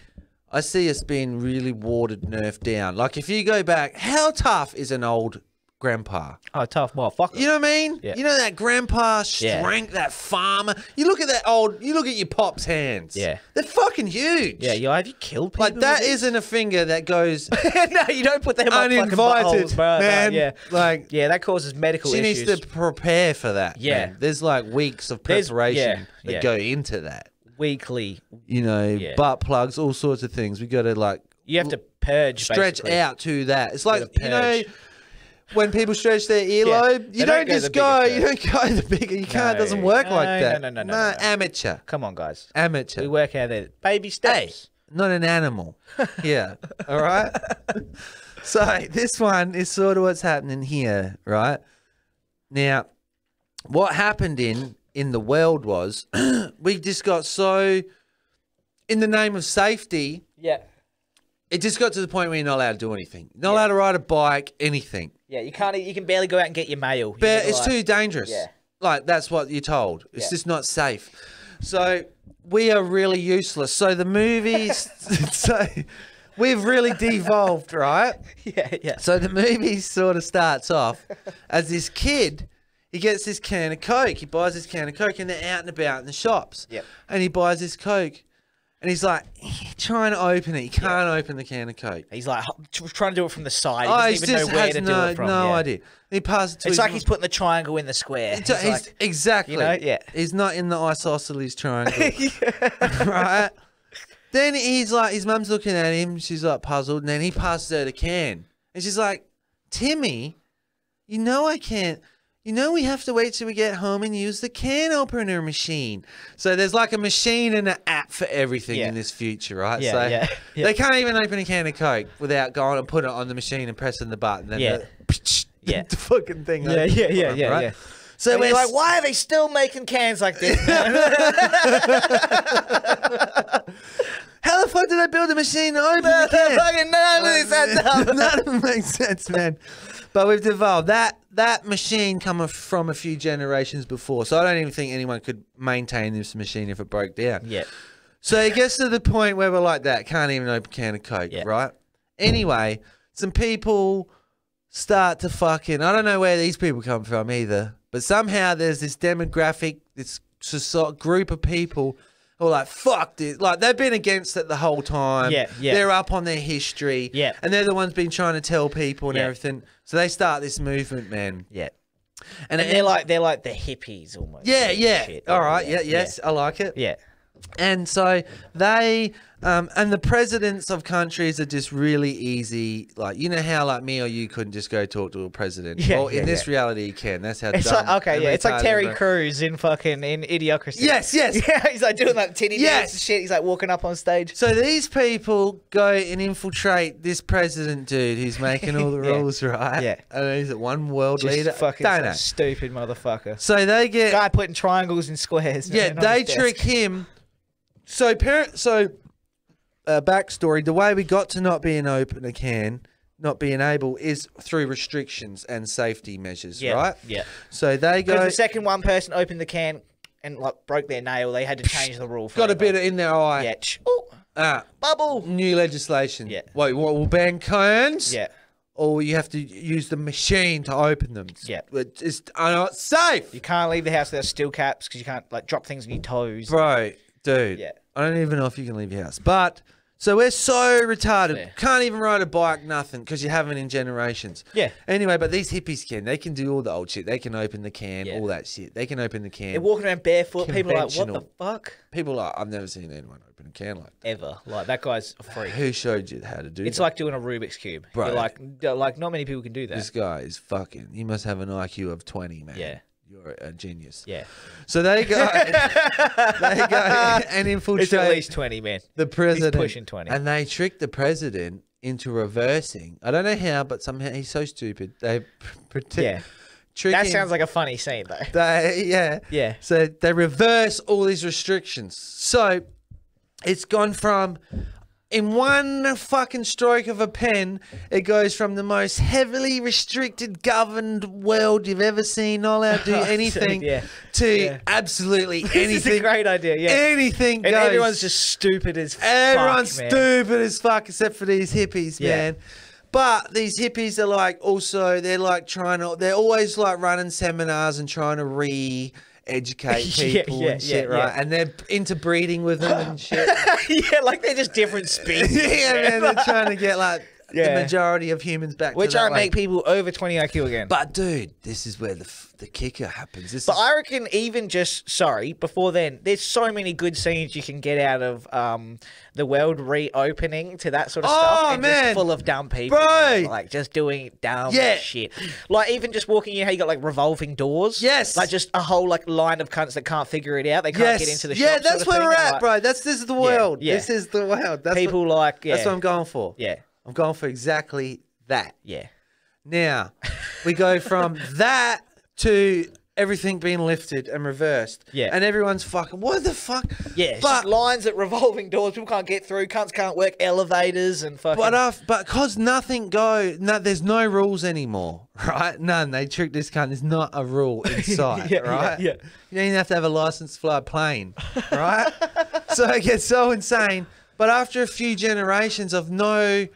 I see us being really watered, nerfed down. Like if you go back, how tough is an old grandpa? oh, tough motherfucker. You know what I mean? Yeah. You know that grandpa Yeah. that farmer. You look at that old. You look at your pop's hands. Yeah. they're fucking huge. yeah, you have you killed people? Like that isn't a finger that goes no, you don't put them uninvited, buttholes, bro. No, man. yeah, Like yeah, that causes medical she issues. needs to prepare for that. Yeah. man. there's like weeks of preparation yeah, that yeah. go into that. weekly. You know, butt plugs, all sorts of things. We got to like You have to purge. stretch basically. out to that. It's like you know. When people stretch their earlobe, They you don't don't, go just go. You don't go the bigger. You can't. It doesn't No. work like that. no, no, no, no, no. Amateur. Come on, guys. Amateur. We work out there. Baby Hey, not an animal. Yeah. All right. so this one is sort of what's happening here, right? Now, what happened in in the world was we just got so in the name of safety Yeah. It just got to the point where you're not allowed to do anything not allowed to ride a bike anything Yeah, you can't. You can barely go out and get your mail. You but it's like- too dangerous Yeah. like that's what you're told it's Yeah. just not safe so we are really useless so the movies so we've really devolved right Yeah, yeah. so the movie sort of starts off as this kid. He gets this can of Coke. He buys this can of Coke, and they're out and about in the shops. Yep. And he buys this Coke, and he's like trying to open it. He can't open the can of Coke. He's like trying to do it from the side. He Oh, doesn't even just know where to no do it from. no yeah. idea. He passes it to It's like he's putting the triangle in the square. He's- like, exactly. you know, yeah. He's not in the isosceles triangle. right? Then he's like, his mum's looking at him. She's like puzzled, and then he passes her the can, and she's like, "Timmy, you know I can't. You know we have to wait till we get home and use the can opener machine. So there's like a machine and an app for everything Yeah. in this future, right? Yeah, so yeah, yeah. they can't even open a can of Coke without going and putting it on the machine and pressing the button. Yeah. the, Yeah. the fucking thing. Yeah, yeah, yeah, them, yeah, right? yeah. So And we're like, why are they still making cans like this? How the fuck did I build a machine to open the can? Fucking none of this adds up. None of it makes sense, man. But we've devolved that that machine coming from a few generations before, so I don't even think anyone could maintain this machine if it broke down. yeah. So it gets to the point where we're like that, can't even open a can of Coke, Yeah. right? Anyway, some people start to fucking I don't know where these people come from either, but somehow there's this demographic, this group of people who are like, fuck this. Like they've been against it the whole time. Yeah, yeah. They're up on their history. Yeah. And they're the ones been trying to tell people and Yeah. everything. So they start this movement, man. Yeah. And, And it- they're like they're like the hippies almost. yeah, yeah. All right. Yeah, yes. I like it. Yeah. And so they, um, and the presidents of countries are just really easy. Like, you know how, like, me or you couldn't just go talk to a president? Yeah, well, in this yeah. reality, you can. That's how It's like okay, yeah, it's like Terry Crews in fucking in Idiocracy. Yes, yes. Yeah, he's like doing like titty Yes. dance and shit. He's like walking up on stage. So these people go and infiltrate this president dude who's making all the Yeah. rules, right? Yeah. And he's a one world Just leader. fucking Don't know. stupid motherfucker. So they get Guy putting triangles in squares. Yeah, they his desk. trick him. So parent, so uh, backstory: the way we got to not being open a can, not being able, is through restrictions and safety measures, Yeah, right? yeah. So they Because go the second one person opened the can and like broke their nail, they had to change the rule. got a forever. bit in their eye. Yeah. ch- ooh, Ah, bubble. new legislation. Yeah. Wait, what will ban cones? Yeah. Or you have to use the machine to open them. Yeah. It's, it's not safe, You can't leave the house without steel caps because you can't like drop things on your toes. bro, dude. Yeah. I don't even know if you can leave your house, but. So we're so retarded. Yeah. Can't even ride a bike, nothing, because you haven't in generations. Yeah. Anyway, but these hippies can. They can do all the old shit. They can open the can, Yeah. all that shit. They can open the can. They're walking around barefoot. People are like, what the fuck? People are. I've never seen anyone open a can like that. Ever. Like that guy's a freak. Who showed you how to do It's that? like doing a Rubik's cube. Bro. You're like, like not many people can do that. this guy is fucking. He must have an IQ of twenty, man. Yeah. You're a genius. Yeah. So they go. they go and infiltrate It's at least 20, man. the president. pushing 20. And they trick the president into reversing. I don't know how, but somehow he's so stupid. They pretend. Yeah. That him- sounds like a funny scene, though. They yeah. Yeah. So they reverse all these restrictions. So it's gone from in one fucking stroke of a pen, it goes from the most heavily restricted, governed world you've ever seen, not allowed to do anything, Yeah. to Yeah. absolutely This anything. is a great idea, yeah. Anything and goes. everyone's just stupid as Everyone's fuck, stupid as fuck, except for these hippies, Yeah. man. But these hippies are like also they're like trying to they're always like running seminars and trying to re educate Yeah, people yeah, and shit, yeah, right? yeah. And they're into breeding with them and shit. yeah, like they're just different species. yeah, man, they're trying to get like Yeah. the majority of humans back Which aren't make people over 20 IQ again. But dude, this is where the f- the kicker happens. This But is, I reckon even just sorry before then, there's so many good scenes you can get out of um, the world reopening to that sort of Oh, stuff. and man. just full of dumb people, Bro. like just doing dumb Yeah. shit. Like even just walking in, how you got like revolving doors. Yes. like just a whole like line of cunts that can't figure it out. They can't yes, get into the yeah, that's where thing, we're at, like, bro. That's this is the world. yeah. This is the world. That's People what, like yeah, That's what I'm going for. yeah, I'm going for exactly that. yeah. Now, we go from that to everything being lifted and reversed. Yeah. And everyone's fucking, what the fuck? Yeah, but, lines at revolving doors. People can't get through. Cunts can't work elevators and fucking. But uh, but cause nothing go, no, there's no rules anymore, right? None. They tricked this cunt. There's not a rule inside, Yeah, yeah, right? yeah. You don't even have to have a license to fly a plane, right? so it gets so insane. But after a few generations of no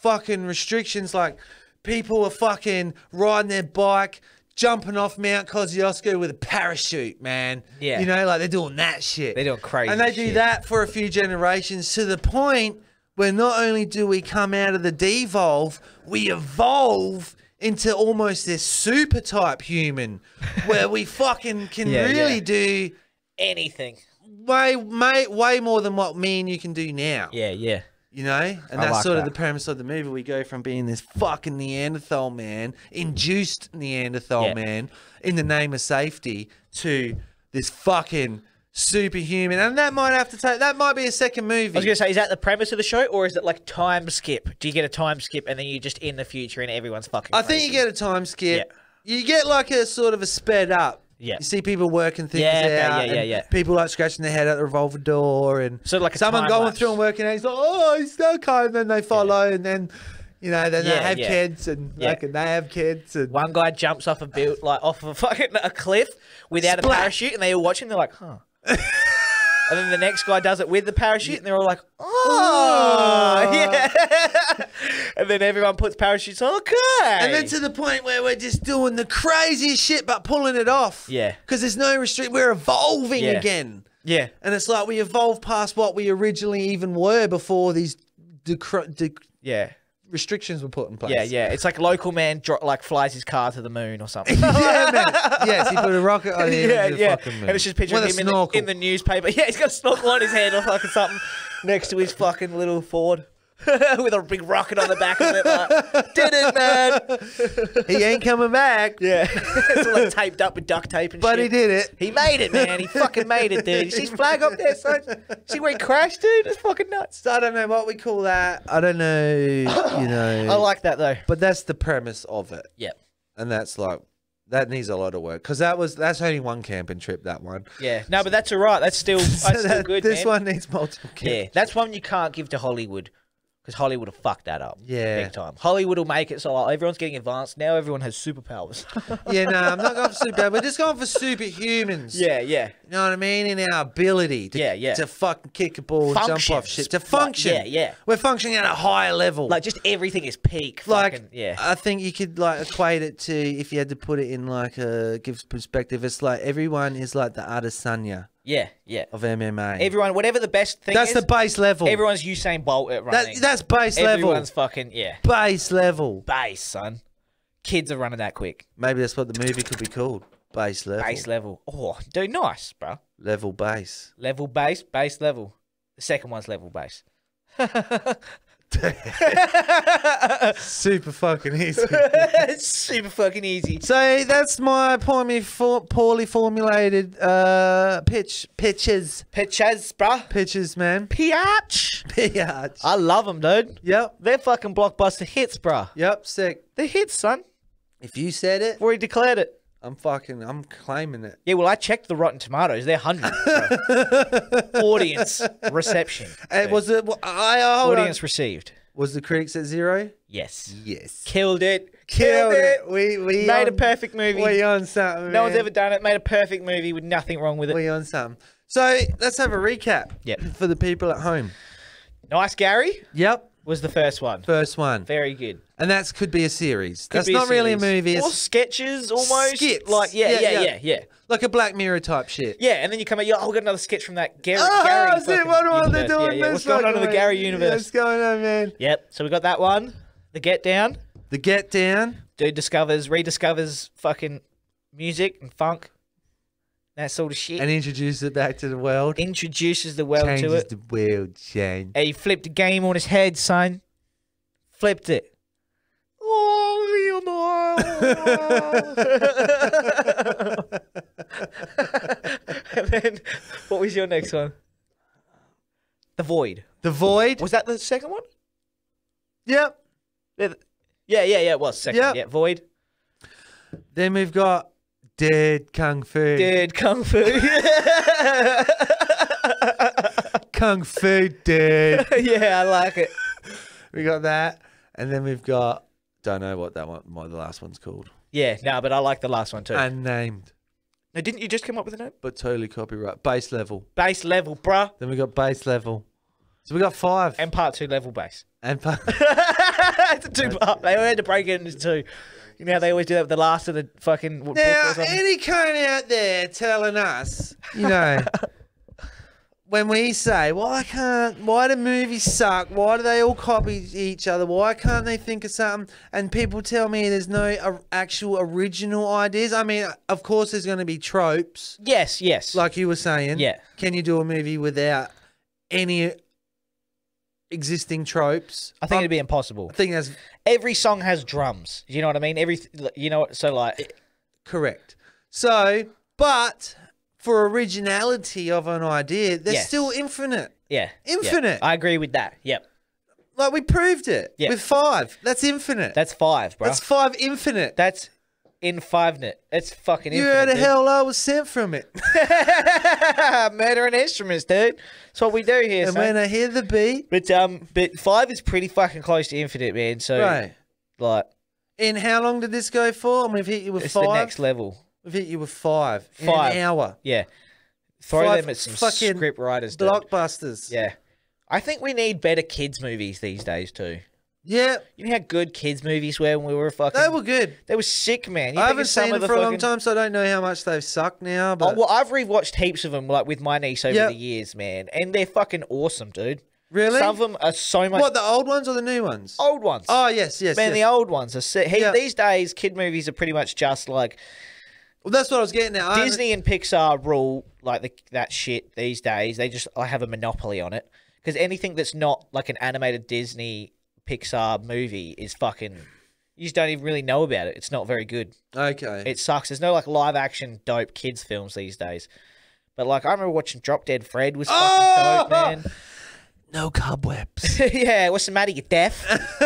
fucking restrictions, like people are fucking riding their bike, jumping off Mount Kosciuszko with a parachute, man. Yeah. You know, like they're doing that shit. They're doing crazy And they do shit. that for a few generations to the point where not only do we come out of the devolve, we evolve into almost this super type human where we fucking can Yeah, really yeah. do anything. way, way, way more than what me and you can do now. Yeah, yeah. You know? And I that's like sort of the premise of the movie. We go from being this fucking Neanderthal man, induced Neanderthal Yeah. man, in the name of safety, to this fucking superhuman. And that might have to take, that might be a second movie. I was gonna say, is that the premise of the show, or is it like time skip? Do you get a time skip and then you're just in the future and everyone's fucking? I think you get a time skip. You get like a sort of a sped up. Yeah. You see people working things Yeah, okay, out. yeah, yeah, yeah. People like scratching their head at the revolver door and So like a someone going lapse. through and working out. He's like, oh, he's home. And then they follow and then, you know, then they have yeah. kids and Yeah. like, and they have kids and One guy jumps off a build like off of a fucking a cliff without a parachute, and they all watch him. They're like, huh. and then the next guy does it with the parachute, and they're all like, oh, oh. yeah. and then everyone puts parachutes on. Okay. And then to the point where we're just doing the craziest shit but pulling it off. Yeah. Because there's no restrict. We're evolving Yeah. again. yeah, And it's like we evolved past what we originally even were before these yeah. Restrictions were put in place. Yeah, yeah. It's like local man dro- like flies his car to the moon or something. yeah, man. Yes, he put a rocket on the yeah, the yeah. fucking moon. And it's just picture of him in the, in the newspaper. Yeah, he's got a snorkel on his head or fucking something next to his fucking little Ford. With a big rocket on the back of it, like, did it, man. he ain't coming back. Yeah, it's all like taped up with duct tape and But shit. he did it. He made it, man. He fucking made it, dude. She's flag up there, son? See where he crashed, dude? That's fucking nuts. So I don't know what we call that. I don't know, you know. I like that though. But that's the premise of it. Yeah, And that's like, that needs a lot of work. Because that was, that's only one camping trip, that one. yeah. No, but that's all right. That's still, that's So still that- good, this man. one needs multiple Yeah, camping that's one you can't give to Hollywood because Hollywood will fuck that up. Yeah. big time. Hollywood will make it so like, everyone's getting advanced now. Everyone has superpowers. Yeah, no, I'm not going for super. We're just going for superhumans. yeah, yeah, You know what I mean? In our ability to, Yeah, yeah. to fucking kick a ball, Function. jump off shit, to Like, function. yeah, yeah. We're functioning at a higher level. like just everything is peak. like fucking, yeah, I think you could like equate it to if you had to put it in like a give perspective. It's like everyone is like the Adesanya yeah, yeah. of MMA. Everyone, whatever the best thing that's is, the base level. everyone's Usain Bolt at that, running. that's base level. Everyone's fucking yeah, Base level. base son. Kids are running that quick. Maybe that's what the movie could be called. Base level. Base level. Oh, dude, nice, bro. level base. Level base, base level. The second one's level base. Super fucking easy. super fucking easy. so that's my poorly, for, poorly formulated uh pitch pitches Pitches, bruh. pitches man. Piatch. Pitch. I love them, dude. Yep. They're fucking blockbuster hits, bruh. Yep. Sick. They're hits, son. If you said it, I've already declared it. I'm fucking. I'm claiming it. Yeah, well, I checked the Rotten Tomatoes. They're 100. Audience reception. Dude. was it? I oh, on. Audience received. Was the critics at zero? Yes. Yes. Killed it. Killed, it. We we Made a perfect movie. We on something. No one's ever done it. Made a perfect movie with nothing wrong with it. We on something. So let's have a recap. Yep. For the people at home. Nice Gary Yep. was the first one. First one. Very good. And that's could be a series. Could that's not really a movie. Or It's sketches almost. skits. Like yeah, yeah, yeah, yeah, Like a Black Mirror type shit. Yeah, and then you come out, yeah, oh, we got another sketch from that Gary. Oh, Gary it. What are they doing? Yeah, yeah. this What's going on in the Gary universe? What's going on, man? Yep. So we got that one. The Get Down. The Get Down. Dude discovers, rediscovers fucking music and funk, that sort of shit. And introduces it back to the world. Introduces the world Changes to it. the world, Shane. And he flipped the game on his head, son. Flipped it. And then, what was your next one? The Void. The Void. Was that the second one? Yep. Yeah, yeah, yeah, yeah, it was second. Yep. Yeah, Void. Then we've got Dead kung fu. Dead kung fu. Kung fu dead. yeah, I like it. we got that, and then we've got don't know what that one, what the last one's called. Yeah, no, but I like the last one too. Unnamed, now, didn't you just come up with a name? but totally copyright. Base level. Base level, bruh. Then we got base level. So we got five. And part two level base. And part. it's a two part. They had to break it into two. You know how they always do that with the last of the fucking now, or any kind out there telling us, you know, when we say, why can't, why do movies suck? Why do they all copy each other? Why can't they think of something? And people tell me there's no actual original ideas. I mean, of course, there's going to be tropes, Yes, yes. like you were saying. Yeah. Can you do a movie without any existing tropes? I think um, it'd be impossible. I think that's Every song has drums. You know what I mean? Every, you know, what? so like, Correct. So, but for originality of an idea, they're Yes. still infinite. yeah, yeah. Infinite. I agree with that. Yep, Like we proved it Yeah. with five. That's infinite. that's five, bro. That's five infinite. That's in five net. That's fucking. you infinite, heard the dude. hell I was sent from it. Murdering instruments, dude. That's what we do here. and son. when I hear the beat, But um, but five is pretty fucking close to infinite, man. So right. like, And how long did this go for? I mean, we've hit you with it's five. the next level. We've hit you with five. in Five. an hour. Yeah, throw Five them at some fucking script writers. dude. Blockbusters. Yeah, I think we need better kids movies these days too. Yeah. You know how good kids movies were when we were fucking. They were good. They were sick, man. You I haven't seen them the for a long time, so I don't know how much they've sucked now. Oh, But well, I've rewatched heaps of them, like with my niece over Yep. the years, man, and they're fucking awesome, dude. really, Some of them are so much what the old ones or the new ones? old ones. Oh yes, yes. man, yes. the old ones are sick. He, Yeah. These days, kid movies are pretty much just like Well, that's what I was getting at. Disney and Pixar rule like the, that shit these days. They just I have a monopoly on it because anything that's not like an animated Disney Pixar movie is fucking. You just don't even really know about it. It's not very good. Okay. It sucks. There's no like live action dope kids films these days. But like I remember watching Drop Dead Fred was fucking Oh! dope, man. no cobwebs. yeah, what's the matter? You deaf?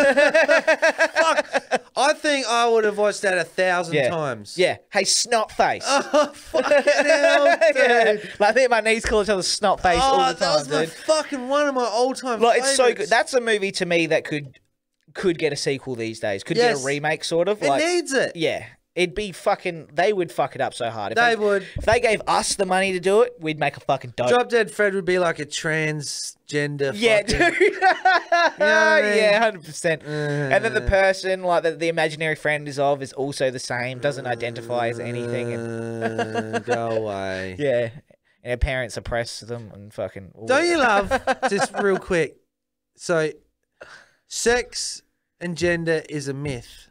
Fuck. I think I would have watched that a thousand Yeah. times. yeah. Hey, snot face. Oh, fucking hell, yeah. dude. Like I think my niece call each other snot face Oh, all the that time, was dude. fucking one of my all-time Like it's so good. That's a movie to me that could could get a sequel these days. Could get a remake, sort of. It like, needs it. Yeah, it'd be fucking. They would fuck it up so hard. If They would. If they gave us the money to do it, we'd make a fucking dope. Drop Dead Fred would be like a transgender. yeah, fucking- dude. I mean? yeah, hundred percent. And then the person, like the, the imaginary friend is of, is also the same. Doesn't identify as anything. And Uh, go away. yeah, and her parents oppress them and fucking. Don't you love just real quick? So, sex and gender is a myth,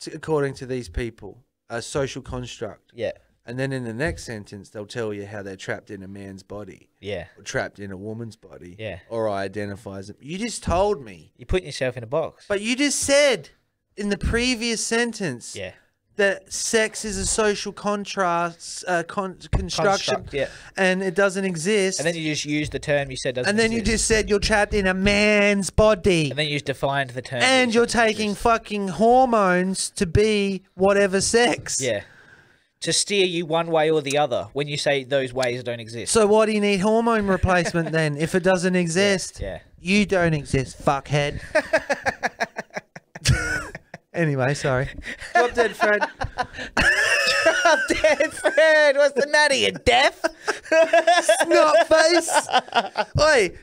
t- according to these people, a social construct. Yeah, And then in the next sentence, they'll tell you how they're trapped in a man's body, yeah. or trapped in a woman's body, Yeah. or identifies them. You just told me, You're putting yourself in a box. but you just said in the previous sentence yeah. That sex is a social contrast, uh, con- construction, Construct, yeah. and it doesn't exist. And then you just used the term you said doesn't and then you just said you're trapped in a man's body. And then you just defined the term. and you're taking exist. fucking hormones to be whatever sex. Yeah. To steer you one way or the other when you say those ways don't exist. So why do you need hormone replacement then if it doesn't exist? Yeah. You don't exist, fuckhead. anyway, sorry. Drop dead Fred. Dead Fred, what's the matter? You deaf? Not face. Oi.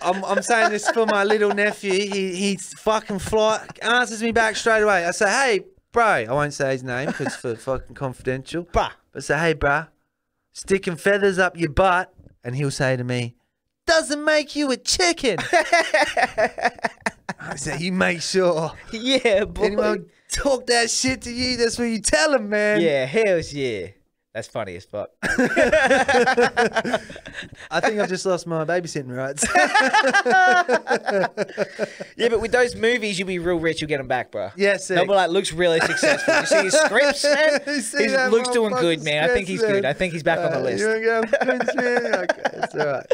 I'm, I'm saying this for my little nephew. He he's fucking fly answers me back straight away. I say, hey, bro. I won't say his name because for fucking confidential. Bruh. But say, hey, bruh, sticking feathers up your butt, and he'll say to me, doesn't make you a chicken. I said, you make sure Yeah, boy. anyone talk that shit to you. That's what you tell him, man. Yeah, hells yeah. That's funny as fuck. I think I've just lost my babysitting rights. yeah, but with those movies, you'll be real rich. You'll get them back, bro. Yeah, They'll be like, looks really successful. You see his scripts, man? He looks doing good, man. I think he's good. man? I think he's back on the Uh, list. You want to go Prince, man? Okay, that's all right.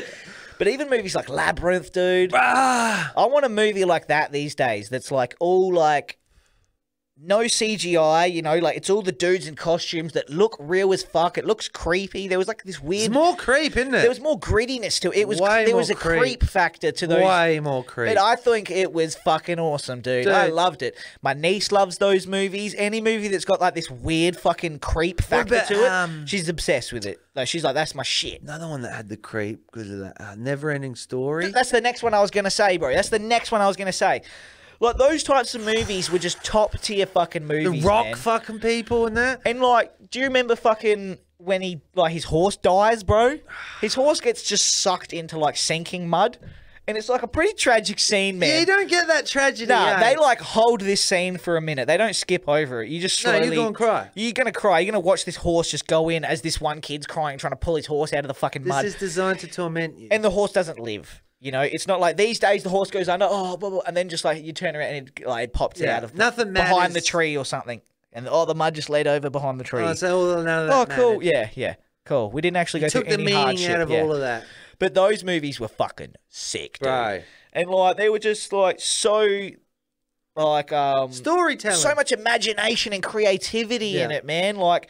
But even movies like Labyrinth, dude. Ah, I want a movie like that these days that's like all like no CGI, you know, like it's all the dudes in costumes that look real as fuck. It looks creepy. There was like this weird. It's more creep, isn't it? there was more grittiness to it. It was Way there was a creep. creep factor to those. way more creep. But I think it was fucking awesome, dude. I loved it. My niece loves those movies. Any movie that's got like this weird fucking creep factor about, to it, um, she's obsessed with it. Like she's like, that's my shit. Another one that had the creep because of that uh, never-ending story. That's the next one I was gonna say, bro. That's the next one I was gonna say. Like those types of movies were just top tier fucking movies. The rock man. fucking people and that. And like, do you remember fucking when he like his horse dies, bro? His horse gets just sucked into like sinking mud, and it's like a pretty tragic scene, man. Yeah, you don't get that tragedy. Nah, eh? they like hold this scene for a minute. They don't skip over it. You just No, slowly. you're gonna cry. You're gonna cry. You're gonna watch this horse just go in as this one kid's crying, trying to pull his horse out of the fucking This mud, This is designed to torment you. and the horse doesn't live. You know, it's not like these days the horse goes under, oh, blah, blah, and then just like you turn around and it, like it pops Yeah, out of nothing behind the tree or something, and oh, the mud just laid over behind the tree. oh, so all none Oh, cool. mattered. Yeah, yeah. Cool. We didn't actually go took through the any meaning hardship. out of yeah. all of that. But those movies were fucking sick, dude. Right. And like they were just like so, like um, Storytelling. so much imagination and creativity in it, man. Like.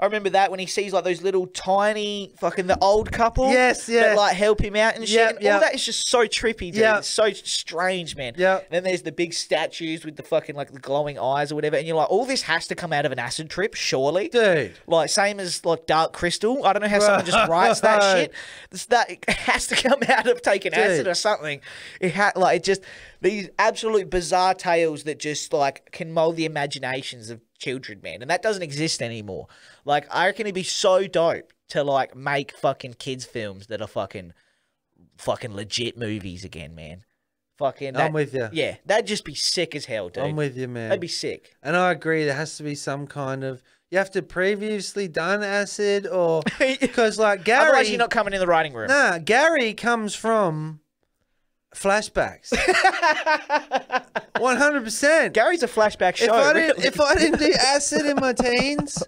I remember that when he sees like those little tiny fucking the old couple, Yes, yeah. that like help him out and shit. Yep, and yep. all that is just so trippy, dude. Yep. It's so strange, man. Yeah. Then there's the big statues with the fucking like the glowing eyes or whatever, and you're like, all this has to come out of an acid trip, surely. Dude. Like same as like Dark Crystal. I don't know how someone just writes that shit. This, that it has to come out of taking acid or something. It had like it just these absolute bizarre tales that just like can mold the imaginations of children, man. And that doesn't exist anymore. Like I reckon it'd be so dope to like make fucking kids films that are fucking fucking legit movies again, man. Fucking I'm with you. Yeah, that'd just be sick as hell, dude. I'm with you, man. That'd be sick. And I agree. There has to be some kind of. You have to previously done acid, or because like Gary. Otherwise, you're not coming in the writing room. Nah, Gary comes from flashbacks. One hundred percent. Gary's a flashback show. If I didn't, really. if I didn't do acid in my teens,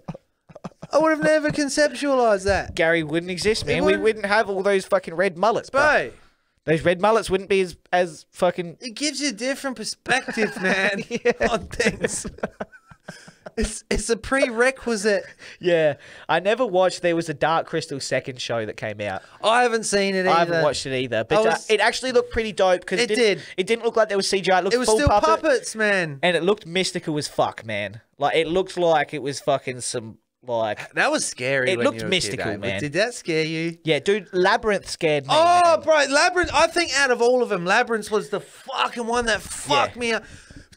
I would have never conceptualized that, Gary wouldn't exist, man. We wouldn't- wouldn't have all those fucking red mullets, bro. bro. Those red mullets wouldn't be as as fucking. It gives you a different perspective, man, on things. It's it's a prerequisite. Yeah, I never watched. There was a Dark Crystal second show that came out. I haven't seen it either. I haven't watched it either, but uh, was- it actually looked pretty dope because It it, didn't. It didn't look like there was CGI. It looked It was full still puppet, puppets, man. and it looked mystical as fuck, man. Like it looked like it was fucking some like. That was scary. It when looked mystical, kid, man. Did that scare you? Yeah, dude, Labyrinth scared me. Oh, man. bro, Labyrinth. I think out of all of them, Labyrinth was the fucking one that fucked Yeah. me up.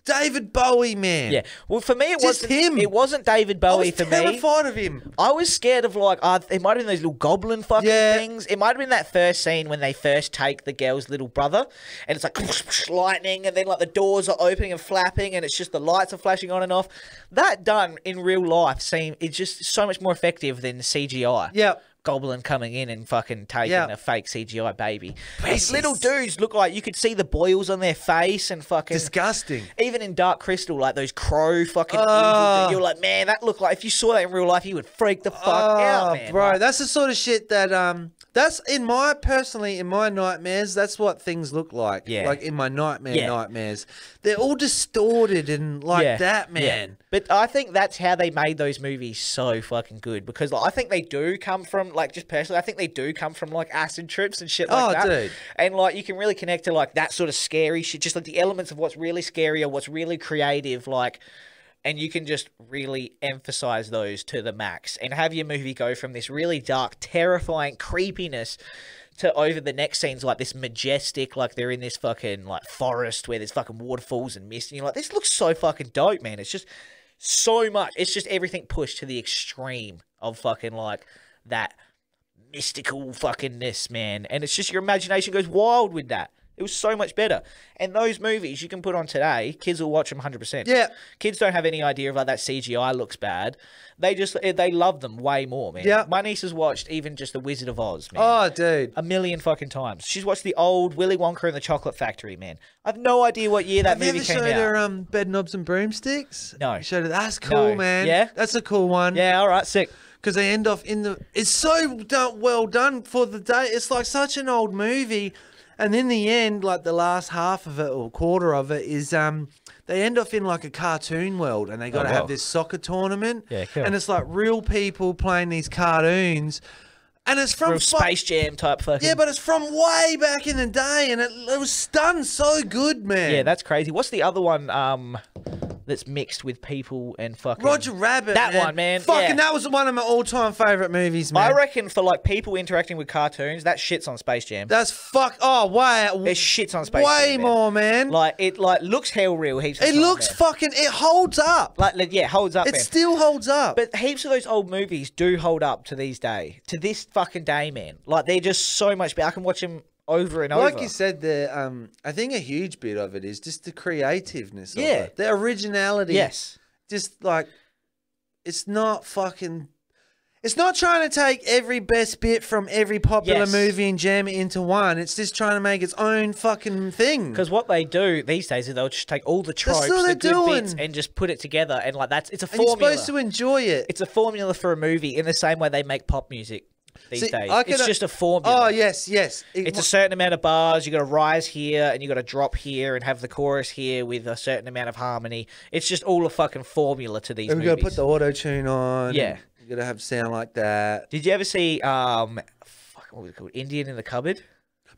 David Bowie, man. Yeah, well, for me, it Just wasn't him. It wasn't David I Bowie was for me. terrified of him. I was scared of like uh, it might have been those little goblin fucking Yeah. things. It might have been that first scene when they first take the girl's little brother, and it's like lightning, and then like the doors are opening and flapping, and it's just the lights are flashing on and off. That done in real life seem it's just so much more effective than CGI. Yep. Goblin coming in and fucking taking Yeah. a fake CGI baby. Precious. These little dudes look like you could see the boils on their face and fucking Disgusting. even in Dark Crystal, like those crow fucking Oh. you're like, man, that looked like if you saw that in real life, you would freak the fuck oh, out, man. bro, Like, that's the sort of shit that um, that's in my personally in my nightmares. That's what things look like. Yeah. like in my nightmare Yeah. nightmares, they're all distorted and like yeah, that, yeah. man. But I think that's how they made those movies so fucking good because like, I think they do come from like just personally, I think they do come from like acid trips and shit like Oh, that. dude. And like you can really connect to like that sort of scary shit, just like the elements of what's really scary or what's really creative, like. And you can just really emphasize those to the max and have your movie go from this really dark, terrifying creepiness to over the next scenes like this majestic, like they're in this fucking like forest where there's fucking waterfalls and mist. And you're like, this looks so fucking dope, man. It's just so much. It's just everything pushed to the extreme of fucking like that mystical fuckingness, man. And it's just your imagination goes wild with that. It was so much better. And those movies you can put on today, kids will watch them 100%. Yeah. Kids don't have any idea of like that CGI looks bad. They just, eh, they love them way more, man. Yeah. My niece has watched even just The Wizard of Oz, man. Oh, dude. A million fucking times. She's watched the old Willy Wonka and the Chocolate Factory, man. I've no idea what year that Have you movie ever came showed out. her um, Bedknobs and Broomsticks? No. You showed her. That's cool, No. man. Yeah? that's a cool one. Yeah, all right, sick. because they end off in the. It's so done, well done for the day. It's like such an old movie, And in the end, like the last half of it or quarter of it is um they end up in like a cartoon world and they got to Oh, have this soccer tournament. Yeah, cool. And it's like real people playing these cartoons. And it's from Real fu- Space Jam type fucking. Yeah, but it's from way back in the day and it, it was done so good, man. yeah, that's crazy. What's the other one? Um, that's mixed with people and fucking Roger Rabbit. That man. one, man. Fucking yeah. that was one of my all-time favorite movies, man. I reckon for like people interacting with cartoons, that shit's on Space Jam. That's fuck. Oh, way. It shits on Space way Jam. man. more, man. Like it, like looks hell real. Heaps. It looks man. fucking. It holds up. like like, yeah, holds up. It man. still holds up. But heaps of those old movies do hold up to these day, to this fucking day, man. Like they're just so much better. I can watch them over and like over. Like you said there, um, I think a huge bit of it is just the creativeness. Of Yeah. it. the originality. yes. just like it's not fucking. It's not trying to take every best bit from every popular Yes. movie and jam it into one. It's just trying to make its own fucking thing. Because what they do these days is they'll just take all the tropes, the good bits, and just put it together. And like that's it's a and you're supposed to enjoy it. It's a formula for a movie in the same way they make pop music these See, days. I It's just a formula. Oh yes, yes. It- It's a certain amount of bars. You got to rise here, and you got to drop here, and have the chorus here with a certain amount of harmony. It's just all a fucking formula to these and we movies. gotta put the auto tune on. Yeah. you gotta have sound like that, Did you ever see um, fuck, what was it called? Indian in the cupboard?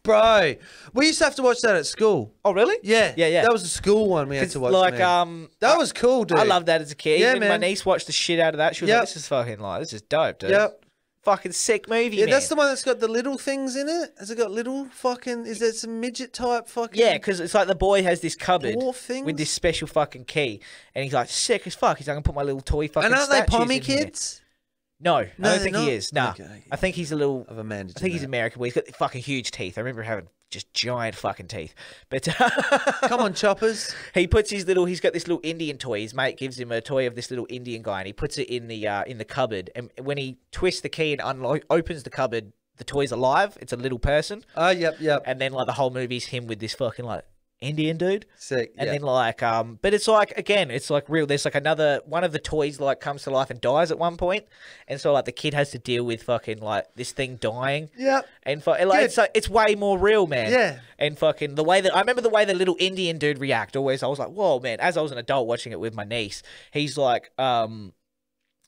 bro. We used to have to watch that at school. Oh, really? Yeah, Yeah, yeah. That was a school one we had to watch. like man. um, that was cool, dude. I loved that as a kid. Yeah, Even my niece watched the shit out of that. She was Yep. like, "This is fucking like this is dope, dude. Yep. Fucking sick movie, Yeah, man." that's the one that's got the little things in it. Has it got little fucking? Is there some midget type fucking? Yeah, because it's like the boy has this cupboard with this special fucking key, and he's like sick as fuck. He's like, "I'm gonna put my little toy fucking." And aren't they pommy in here." kids? No, No, I don't they're think not? he is. Nah, Okay. I think he's a little. Of a man. I think he's American, but he's got fucking huge teeth. I remember having just giant fucking teeth. But Come on, choppers. he puts his little. He's got this little Indian toy. His mate gives him a toy of this little Indian guy, and he puts it in the uh, in the cupboard. And when he twists the key and unlo- opens the cupboard, the toy's alive. It's a little person. Oh, yep, yep. And then like the whole movie's him with this fucking like Indian dude. Sick. And yeah. then like um but it's like again, it's like real there's like another one of the toys like comes to life and dies at one point. And so like the kid has to deal with fucking like this thing dying. Yep. And fu- like, it's like it's way more real, man. Yeah. And fucking the way that I remember the way the little Indian dude react always I was like, Whoa man, as I was an adult watching it with my niece, he's like, um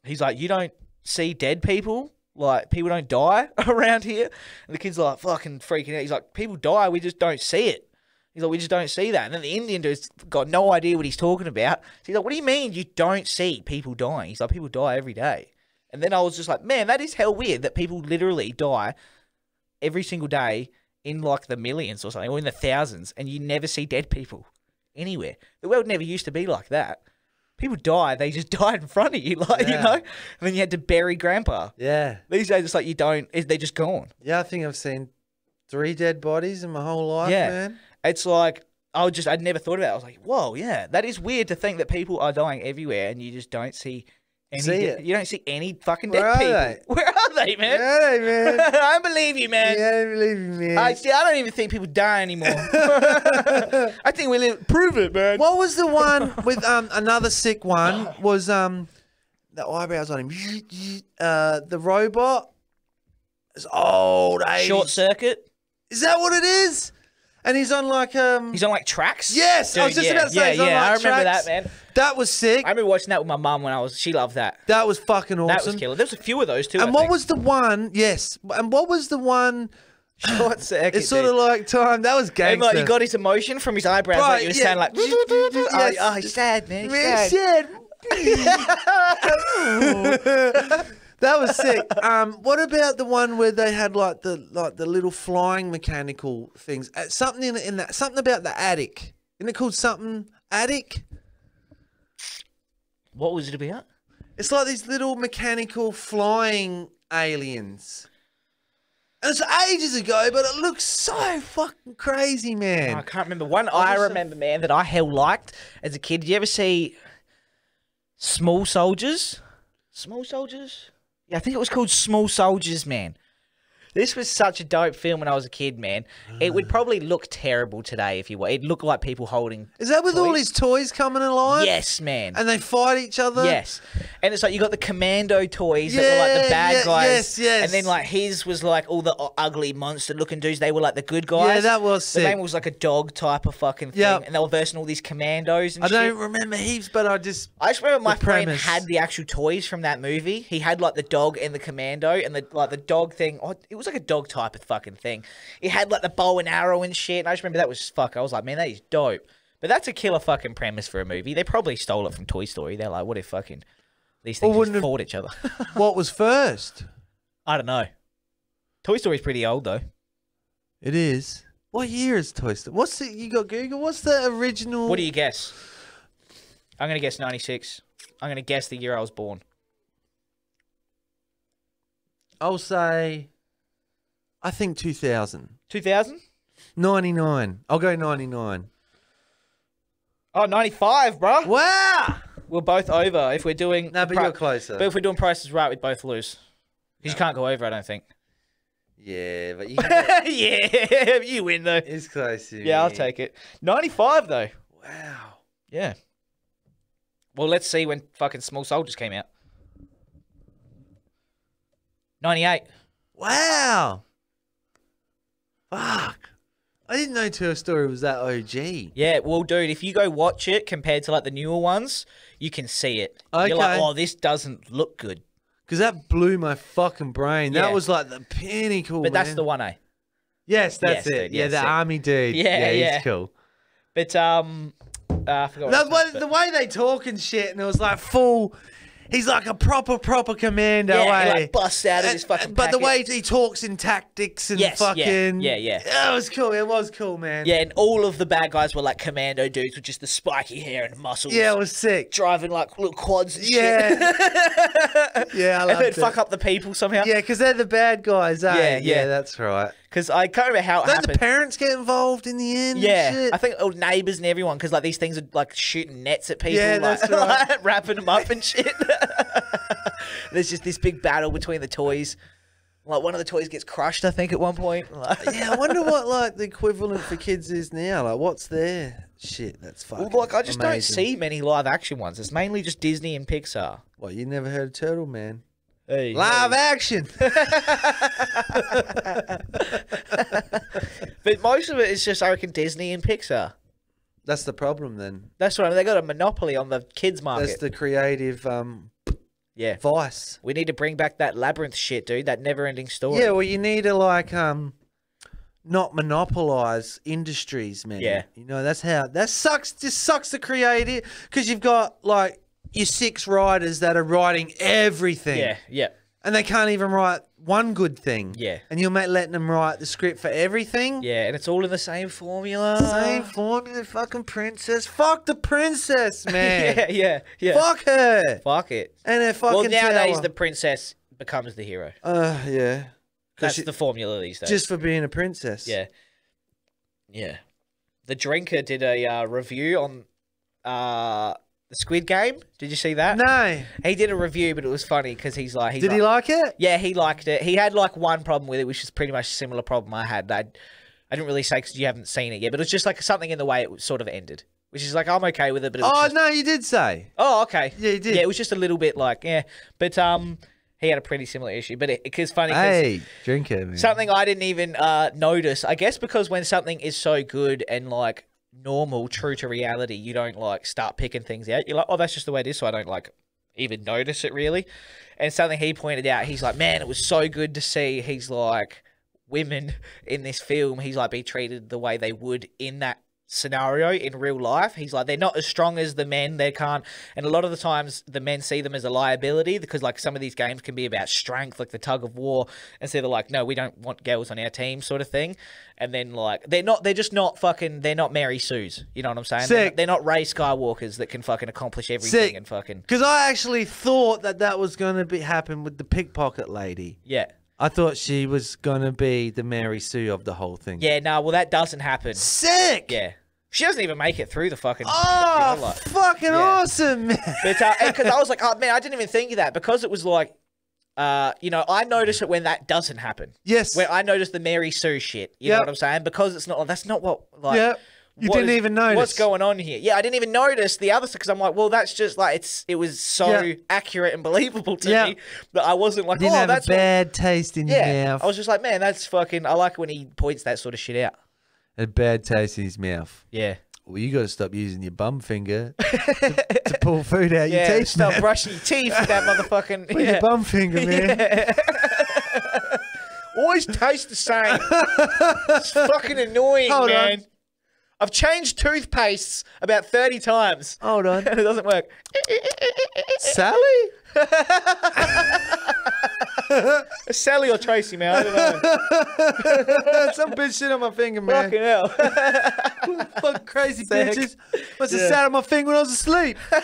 he's like, You don't see dead people? Like people don't die around here? And the kid's like fucking freaking out. He's like, People die, we just don't see it. He's like, we just don't see that. And then the Indian dude's got no idea what he's talking about. So he's like, what do you mean you don't see people dying? He's like, people die every day. And then I was just like, man, that is hell weird that people literally die every single day in like the millions or something, or in the thousands, and you never see dead people anywhere. The world never used to be like that. People die, they just died in front of you, like you know. And then you had to bury grandpa. yeah. These days, it's like you don't. They're just gone. Yeah, I think I've seen three dead bodies in my whole life, Yeah. man. It's like I would just I'd never thought about. it. I was like, whoa, yeah, that is weird to think that people are dying everywhere and you just don't see. Any See de- it. You don't see any fucking Where dead are people. they? Where are they, man? Yeah, man. I don't believe you, man. yeah, I believe you, man. I, see, I don't even think people die anymore. I think we live. Prove it, man. What was the one with um another sick one was um the eyebrows on him. Uh, the robot. It's old. 80s. Short circuit. Is that what it is? And he's on like um. He's on like tracks. Yes, I was just yeah, about to say. Yeah, yeah, like, I remember tracks. that, man. That was sick. I remember watching that with my mum when I was. She loved that. that was fucking awesome. That was killer. There was a few of those too. And I what think. was the one? Yes. And what was the one? short circuit? It's sort dude. of like time. That was gangster. like you got his emotion from his eyebrows, Right, like you were yeah. saying, like, oh, Yes. oh, he's sad, man. He's Man, sad. shit. That was sick. Um, what about the one where they had like the like the little flying mechanical things? Uh, something in, in that something about the attic. Isn't it called something attic? What was it about? It's like these little mechanical flying aliens. And it's ages ago, but it looks so fucking crazy, man. I can't remember. One I was a- remember, man, that I hell liked as a kid. Did you ever see Small Soldiers? Small Soldiers? I think it was called Small Soldiers, man. This was such a dope film when I was a kid, man. It would ah. probably look terrible today if you were. It'd look like people holding. Is that with all his toys coming alive? Yes, man. And they fight each other? Yes. And it's like you got the commando toys that were like the bad yeah, guys. yes, yes. And then like his was like all the ugly monster looking dudes. They were like the good guys. Yeah, that was Sick. The name was like a dog type of fucking thing. Yep. And they were versing all these commandos and I shit. don't remember heaps, but I just I just remember my friend premise. had the actual toys from that movie. He had like the dog and the commando and the like the dog thing. Oh, it was like a dog type of fucking thing. It had like the bow and arrow and shit. And I just remember that was fuck. I was like, man, that is dope. But that's a killer fucking premise for a movie. They probably stole it from Toy Story. They're like, what if fucking these Well, things just wouldn't have- fought each other? what was first. I don't know. Toy Story's pretty old though. It is. What year is Toy Story? What's the you got Google? What's the original? What do you guess? I'm gonna guess ninety six. I'm gonna guess the year I was born. I'll say. I think 2000. Two thousand? 99. I'll go 99. Oh, 95, bro. Wow. We're both over if we're doing. No, but pri- you're closer. But if we're doing prices right, we'd both lose. Because you can't go over, I don't think. Yeah, but you yeah, you win though. it's close. Yeah, I'll take it. 95 though. Wow. Yeah. Well, let's see when fucking Small Soldiers came out. 98. Wow. Fuck. I didn't know Toy Story was that OG. Yeah, well, dude, if you go watch it compared to like the newer ones, you can see it. Okay. You're like, oh, this doesn't look good. Because that blew my fucking brain. Yeah. That was like the pinnacle. But that's the one, eh? Yes, that's Yes, it. dude, yeah, yes, the it- army dude. Yeah, yeah, yeah. he's cool. But, um, uh, I forgot. The, what I was way- saying, the way they talk and shit, and it was like full. He's like a proper, proper commando. Yeah, he, eh? like, busts out of his fucking But the way he talks in tactics and Yes, yeah, fucking. yeah, yeah. It was cool. It was cool, man. Yeah, and all of the bad guys were like commando dudes with just the spiky hair and muscles. Yeah, it was sick. driving like little quads and Yeah. shit. Yeah, I and then it. fuck up the people somehow. Yeah, because they're the bad guys, eh? Yeah, yeah. that's right. Because I can't remember how it Don't happened. the parents get involved in the end? and yeah, shit? I think old neighbors and everyone because like these things are like shooting nets at people. Yeah, like, that's right. like, wrapping them up and shit. There's just this big battle between the toys. Like one of the toys gets crushed, I think, at one point. Like- yeah, I wonder what like the equivalent for kids is now. Like, what's their shit? That's fucking. Well, like I just don't see many live action ones. It's mainly just Disney and Pixar. Well, you never heard of Turtle Man? Hey, Live action. but most of it is just I reckon Disney and Pixar. That's the problem then. That's what I mean. They got a monopoly on the kids market. That's the creative um yeah, vice. we need to bring back that labyrinth shit, dude. That never-ending story. Yeah, well, you need to like um not monopolize industries, man. Yeah. you know that's how that sucks. Just sucks the creative because you've got like your six writers that are writing everything. yeah, yeah. and they can't even write one good thing. Yeah. and you're letting them write the script for everything. Yeah, and it's all in the same formula. Same formula, fucking princess. Fuck the princess, man. yeah, yeah, yeah. Fuck her. Fuck it. And her fucking Well, nowadays tower. the princess becomes the hero. Uh, yeah. That's she- the formula these days. just for being a princess. yeah, yeah. The drinker did a uh, review on uh, the Squid Game. Did you see that? No. He did a review, but it was funny because he's like, he's Did he like it? Yeah, he liked it. He had like one problem with it, which is pretty much a similar problem I had. I, I didn't really say because you haven't seen it yet, but it was just like something in the way it sort of ended, which is like I'm okay with it. But it Oh just- no, you did say. oh, okay, Yeah, you did. Yeah, it was just a little bit like yeah, but um, he had a pretty similar issue. But it because funny, Hey, drink it, man. something I didn't even uh notice. I guess because when something is so good and like normal, true to reality, you don't like start picking things out. You're like, oh, that's just the way it is, so I don't like even notice it really. And something he pointed out, he's like, man, it was so good to see. He's like, women in this film, he's like, be treated the way they would in that scenario in real life. He's like, they're not as strong as the men. They can't, and a lot of the times the men see them as a liability because like some of these games can be about strength, like the tug of war, and so they're like, no, we don't want girls on our team, sort of thing. And then like they're not, they're just not fucking, they're not Mary Sue's. You know what I'm saying? They're, not, they're not Rey Skywalkers that can fucking accomplish everything Sick. and fucking Because I actually thought that that was going to be happen with the pickpocket lady. yeah. I thought she was going to be the Mary Sue of the whole thing. Yeah, no, well that doesn't happen. Sick. Yeah. She doesn't even make it through the fucking. Oh, you know, like- fucking Yeah. awesome, man. Because I was like, oh man, I didn't even think of that because it was like, uh, you know, I notice it when that doesn't happen. Yes. Where I notice the Mary Sue shit, you know what I'm saying? Because it's not. That's not what like. Yep. You didn't is- even notice. what's going on here. Yeah, I didn't even notice the other stuff because I'm like, well, that's just like it's it was so Yeah. accurate and believable to Yeah. me that I wasn't like, didn't oh, have that's a what- bad taste in yeah. your mouth. I was just like, man, that's fucking. I like when he points that sort of shit out. a bad taste in his mouth. Yeah. Well, you got to stop using your bum finger to, to pull food out Yeah, your teeth. stop man. brushing your teeth with that motherfucking. With yeah. your bum finger, man. Always taste the same. it's fucking annoying, Hold on. I've changed toothpastes about 30 times. Hold on. And it doesn't work. Sally? Sally or Tracy, man. I don't know. Some bitch shit on my finger, man. Fucking hell. Fuck crazy Sick. bitches. Must have Yeah. sat on my finger when I was asleep.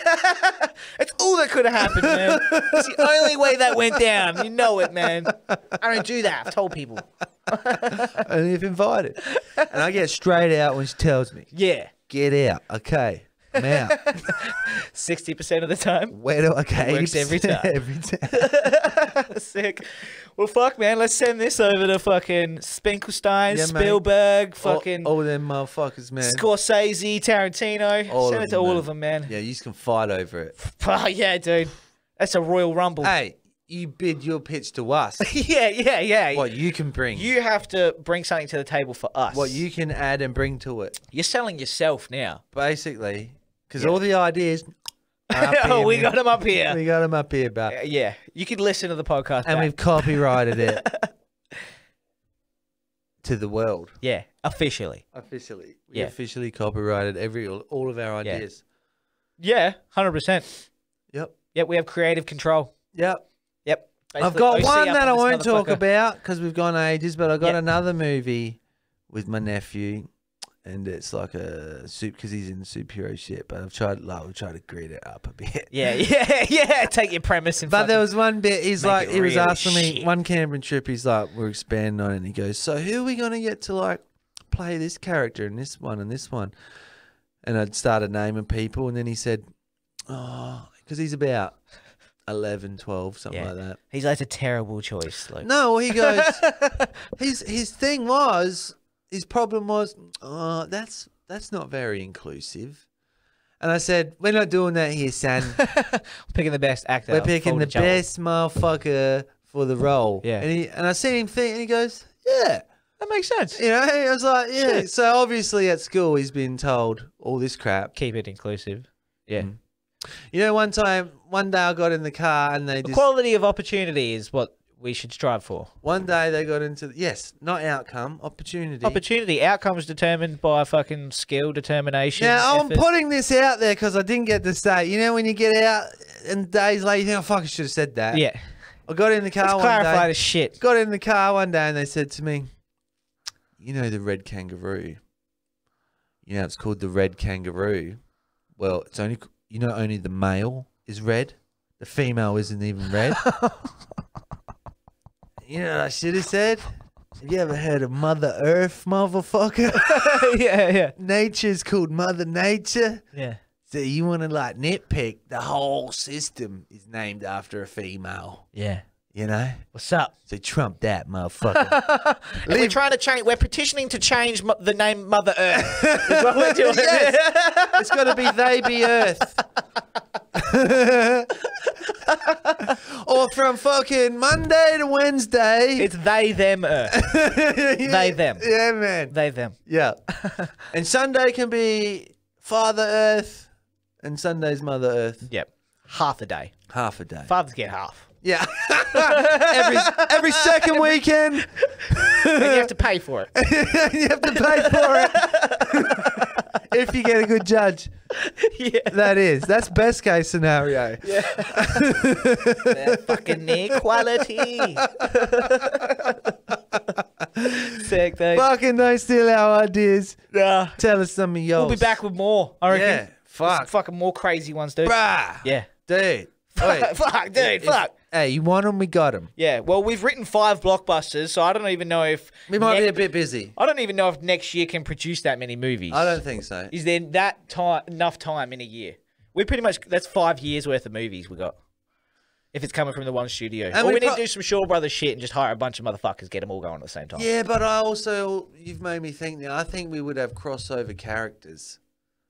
It's all that could have happened, man. It's the only way that went down. You know it, man. I don't do that. I've told people. Only if invited. And I get straight out when she tells me, Yeah. get out. Okay. I'm 60% of the time. Where do I okay? works every time. every time. Sick. Well, fuck, man. Let's send this over to fucking Spinklestien, Yeah. Spielberg, All, fucking all them motherfuckers, man. Scorsese, Tarantino. All send of it to them, all man. of them, man. Yeah, you just can fight over it. Oh, yeah, dude. That's a Royal Rumble. Hey, you bid your pitch to us. yeah, yeah, yeah. what you can bring. You have to bring something to the table for us. what you can add and bring to it. You're selling yourself now. Basically. Because all the ideas. Oh, we got them up here. We got them up here, but Uh, yeah, you could listen to the podcast. and back. we've copyrighted it to the world. yeah, officially. Officially, we Yeah. officially copyrighted every all of our ideas. Yeah, hundred percent. Yep, Yep, we have creative control. yep. Yep. I've got OC one that I on this won't talk about because we've gone ages, but I got Yeah. another movie with my nephew, and it's like a soup because he's in superhero shit. But I've tried, like, I've tried to grit it up a bit. Yeah, yeah, yeah. Take your premise and. But there was one bit. He's like, he was asking me one Cameron trip. He's like, we're expanding on it. And he goes, so who are we gonna get to like play this character and this one and this one? And I'd started naming people, and then he said, oh, because he's about 11, 12, something Yeah. like that. He's like, a terrible choice. Luke. No, he goes. his his thing was his problem was, oh, that's that's not very inclusive. And I said, we're not doing that here, son. picking the best actor. We're picking the best motherfucker for the role. Yeah. And he and I seen him think, and he goes, yeah. That makes sense. You know, I was like, yeah. Shit. So obviously at school he's been told all this crap. Keep it inclusive. Yeah. Mm. You know, one time, one day I got in the car and they just. Equality of opportunity is what we should strive for. One day they got into yes, not outcome, opportunity. Opportunity outcomes determined by fucking skill, determination. Now I'm putting this out there because I didn't get to say. You know, when you get out and days later, you think, "Oh fuck, I should have said that." Yeah. I got in the car Let's one clarify day. the shit. Got in the car one day and they said to me, "You know the red kangaroo. You know it's called the red kangaroo. Well, it's only you know only the male is red. The female isn't even red. you know what I should have said." Have you ever heard of Mother Earth, motherfucker? yeah, yeah. Nature's called Mother Nature. Yeah. So you want to like nitpick? The whole system is named after a female. Yeah. You know. What's up? So trump that, motherfucker. We're trying to change. We're petitioning to change the name Mother Earth. is what we're doing. Yes. it's got to be they be Earth. or from fucking Monday to Wednesday. It's they them er. Earth. they them. Yeah, man. They them. Yeah. and Sunday can be Father Earth, and Sunday's Mother Earth. Yep. Half a day. Half a day. Fathers get half. Yeah. every every second weekend, and you have to pay for it. you have to pay for it. If you get a good judge. Yeah. That is. That's best case scenario. Yeah. fucking equality. Sick, dude. Fucking don't steal our ideas. Nah. Tell us some of yours. We'll be back with more. I reckon. Yeah. Fuck. Fucking more crazy ones, dude. Bruh. Yeah. Dude. Wait. fuck, dude. If- fuck. Hey, you want them? We got them. Yeah. Well, we've written five blockbusters, so I don't even know if We might be a bit busy. I don't even know if next year can produce that many movies. I don't think so. Is there that time enough time in a year? We're pretty much that's five years worth of movies we got. if it's coming from the one studio. And or we, we need to do some Shaw Brothers shit and just hire a bunch of motherfuckers, get them all going at the same time. Yeah, but I also you've made me think now. I think we would have crossover characters.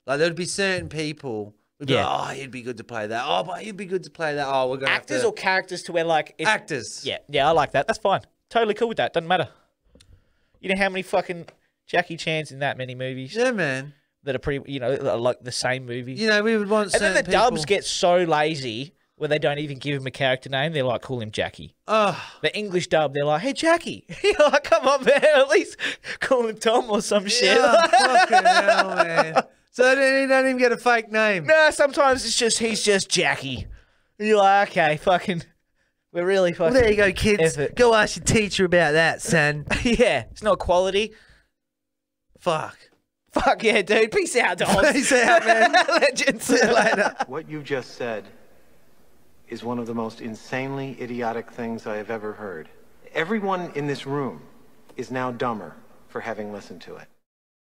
Like there'd be certain people. We'd be Yeah. like, oh, he'd be good to play that. Oh, but he'd be good to play that. Oh, we're gonna have Actors to... or characters to where like it's, actors. Yeah, yeah, I like that. That's fine. Totally cool with that. Doesn't matter. You know how many fucking Jackie Chan's in that many movies Yeah, man. that are pretty, you know, like the same movie. You know, we would want. and then the certain dubs get so lazy where they don't even give him a character name. They're like, call him Jackie. Oh, The English dub, they're like, hey, Jackie. You're like, come on, man. At least call him Tom or some shit. yeah, fucking hell, man. So they don't, he don't even get a fake name. no, sometimes it's just, he's just Jackie. And you're like, okay, fucking, we're really fucking. Well, there you go, kids. Effort. Go ask your teacher about that, son. yeah, it's not quality. Fuck. Fuck yeah, dude. Peace out, dogs. Peace out, man. Legends. See you later. What you just said is one of the most insanely idiotic things I have ever heard. Everyone in this room is now dumber for having listened to it.